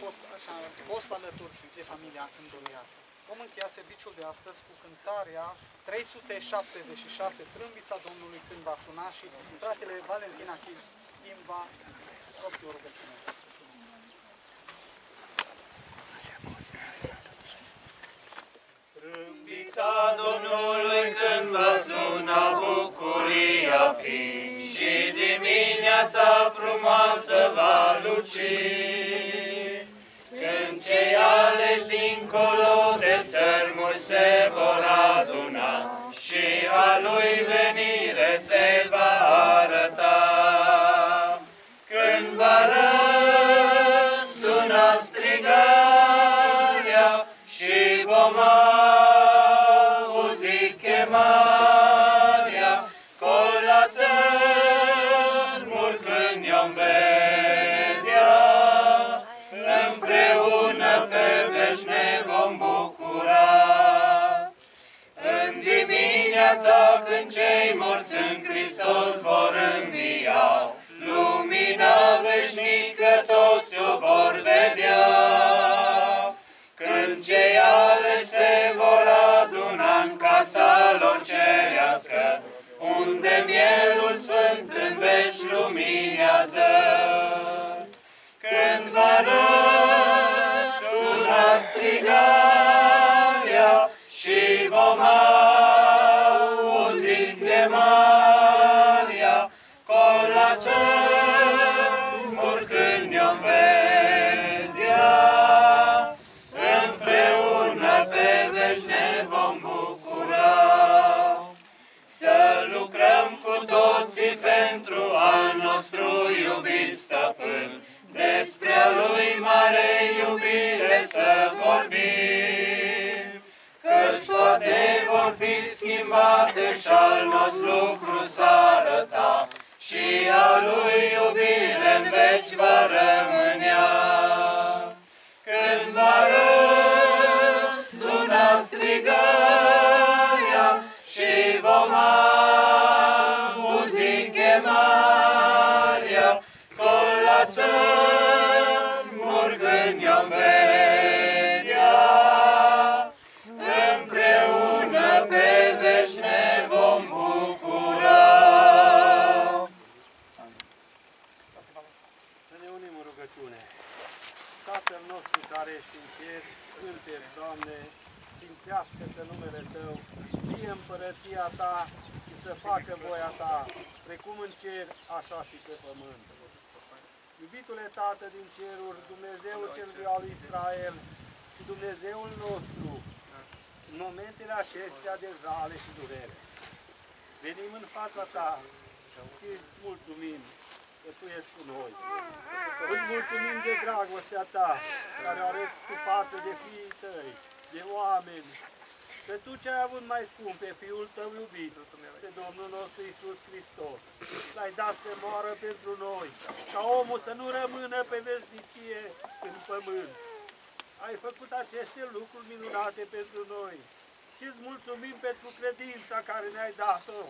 Speaker 1: fost, așa, fost alături de familia îndoliată. Vom încheia serviciul de astăzi cu cântarea 376, Trâmbița Domnului când va suna și fratele Valentina Chim va rosti o rugăciune.
Speaker 9: Trâmbița Domnului când va suna bucuria fi și dimineața frumoasă va luci. Când cei aleși dincolo de țărmuri se vor aduna și a lui venire se va arăta. Când va răsuna strigarea și vom dimineața când cei morți în Hristos vor învia, lumina veșnică toți o vor vedea. Când cei aleși se vor aduna în casa lor cerească, unde mielul sfânt în veci luminează. Când va răsuna strigarea și vom auzi chemarea, col la țărmuri când ne-om vedea, împreună pe veci ne vom bucura. Să lucrăm cu toții pentru al nostru iubit stăpân, despre a lui mare iubire să vorbim. Căci toate vor fi schimbate și al nostru lucru s-a arăta, și a lui iubire în veci va rămânea. Când va răsuna strigarea și vom auzi chemarea, col la țărmuri
Speaker 11: care ești în cer, Sfânt ești, Doamne, sfințească-te numele Tău, fie împărăția Ta și să facă voia Ta, precum în cer, așa și pe pământ. Iubitule Tată din ceruri, Dumnezeu cel viu al lui Israel și Dumnezeul nostru, în momentele acestea de jale și durere, venim în fața Ta și îți mulțumim că Tu ești cu noi. Îți mulțumim de dragostea Ta, care o arăți cu față de fiii Tăi, de oameni, că Tu ce ai avut mai scump pe Fiul Tău iubit, pe Domnul nostru Iisus Hristos, L-ai dat să moară pentru noi, ca omul să nu rămână pe veșnicie în pământ. Ai făcut aceste lucruri minunate pentru noi și îți mulțumim pentru credința care ne-ai dat-o.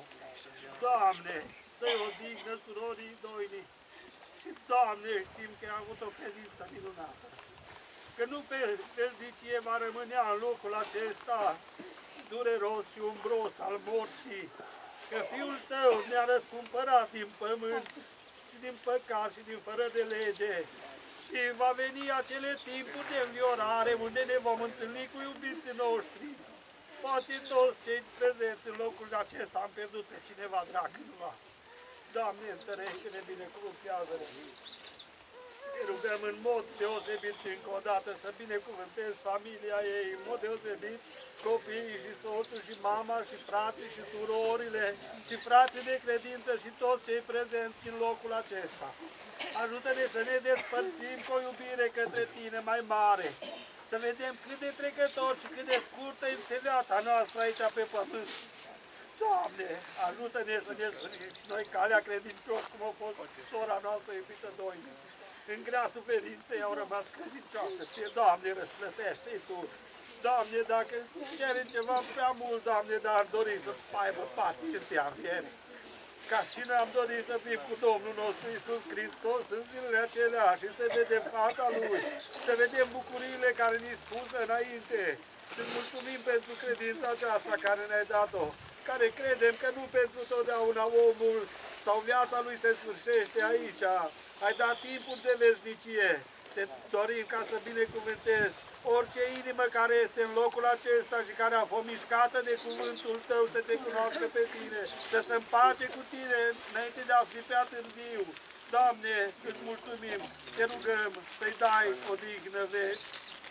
Speaker 11: Doamne, dă-i o dignă surorii doinii și, Doamne, știm că ai avut o credință minunată. Că nu pe veșnicie va rămânea în locul acesta dureros și umbros al morții, că Fiul Tău ne-a răscumpărat din pământ și din păcat și din fără de lege. Și va veni acele timpuri de înviorare unde ne vom întâlni cu iubiții noștri. Poate toți cei prezenți în locul acesta am pierdut pe cineva drag cândva. Doamne, întărește-ne, binecuvântează-ne. Te rugăm în mod deosebit și încă o dată să binecuvântezi familia ei, în mod deosebit copiii și soțul și mama și frații și surorile și frații de credință și toți cei prezenți în locul acesta. Ajută-ne să ne despărțim cu o iubire către Tine mai mare, să vedem cât de trecător și cât de scurtă este viața noastră aici pe pământ. Doamne, ajută-ne să ne sfârșim și noi calea credincios, cum a fost sora noastră iubită Doine. În grea suferinței au rămas credincioase. Și, Doamne, răsplătește-i Tu. Doamne, dacă cere ceva prea mult, Doamne, dar ar dori să aibă parte în înviere. Ca și noi am dorit să fim cu Domnul nostru Iisus Hristos în zilele acelea și să vedem fața Lui, să vedem bucuriile care ni spuse înainte, Îți mulțumim pentru credința aceasta care ne-ai dat-o, care credem că nu pentru totdeauna omul sau viața lui se sfârșește aici. Ai dat timpul de veșnicie. Te dorim ca să binecuvântezi orice inimă care este în locul acesta și care a fost mișcată de cuvântul tău să te cunoască pe tine, să se împace cu tine înainte de a fi pe târziu. Doamne, îți mulțumim, te rugăm să-i dai o dignă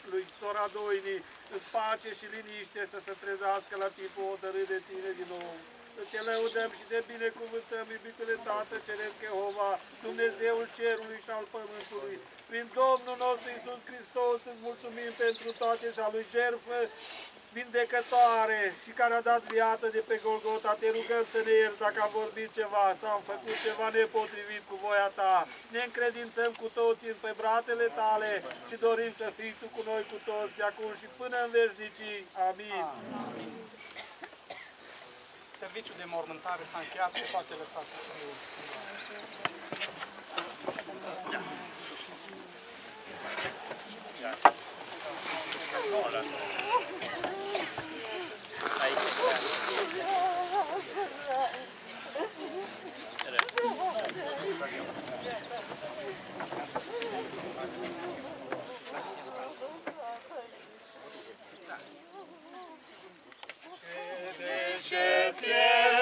Speaker 11: lui sora Doini, în pace și liniște să se trezească la timpul hotărât de tine din nou. Să te lăudăm și de binecuvântăm, iubitele Tată Ceresc Jehova, Dumnezeul Cerului și al Pământului. Prin Domnul nostru Iisus Hristos îți mulțumim pentru toate și a lui jertfă vindecătoare și care a dat viață de pe Golgota, te rugăm să ne ierți dacă am vorbit ceva sau am făcut ceva nepotrivit cu voia ta. Ne încredințăm cu toții în pe bratele tale și dorim să fii tu cu noi cu toți de acum și până în veșnicii. Amin. Amin.
Speaker 10: Serviciul de mormântare s-a încheiat și poate lăsați să Yeah. Que deixe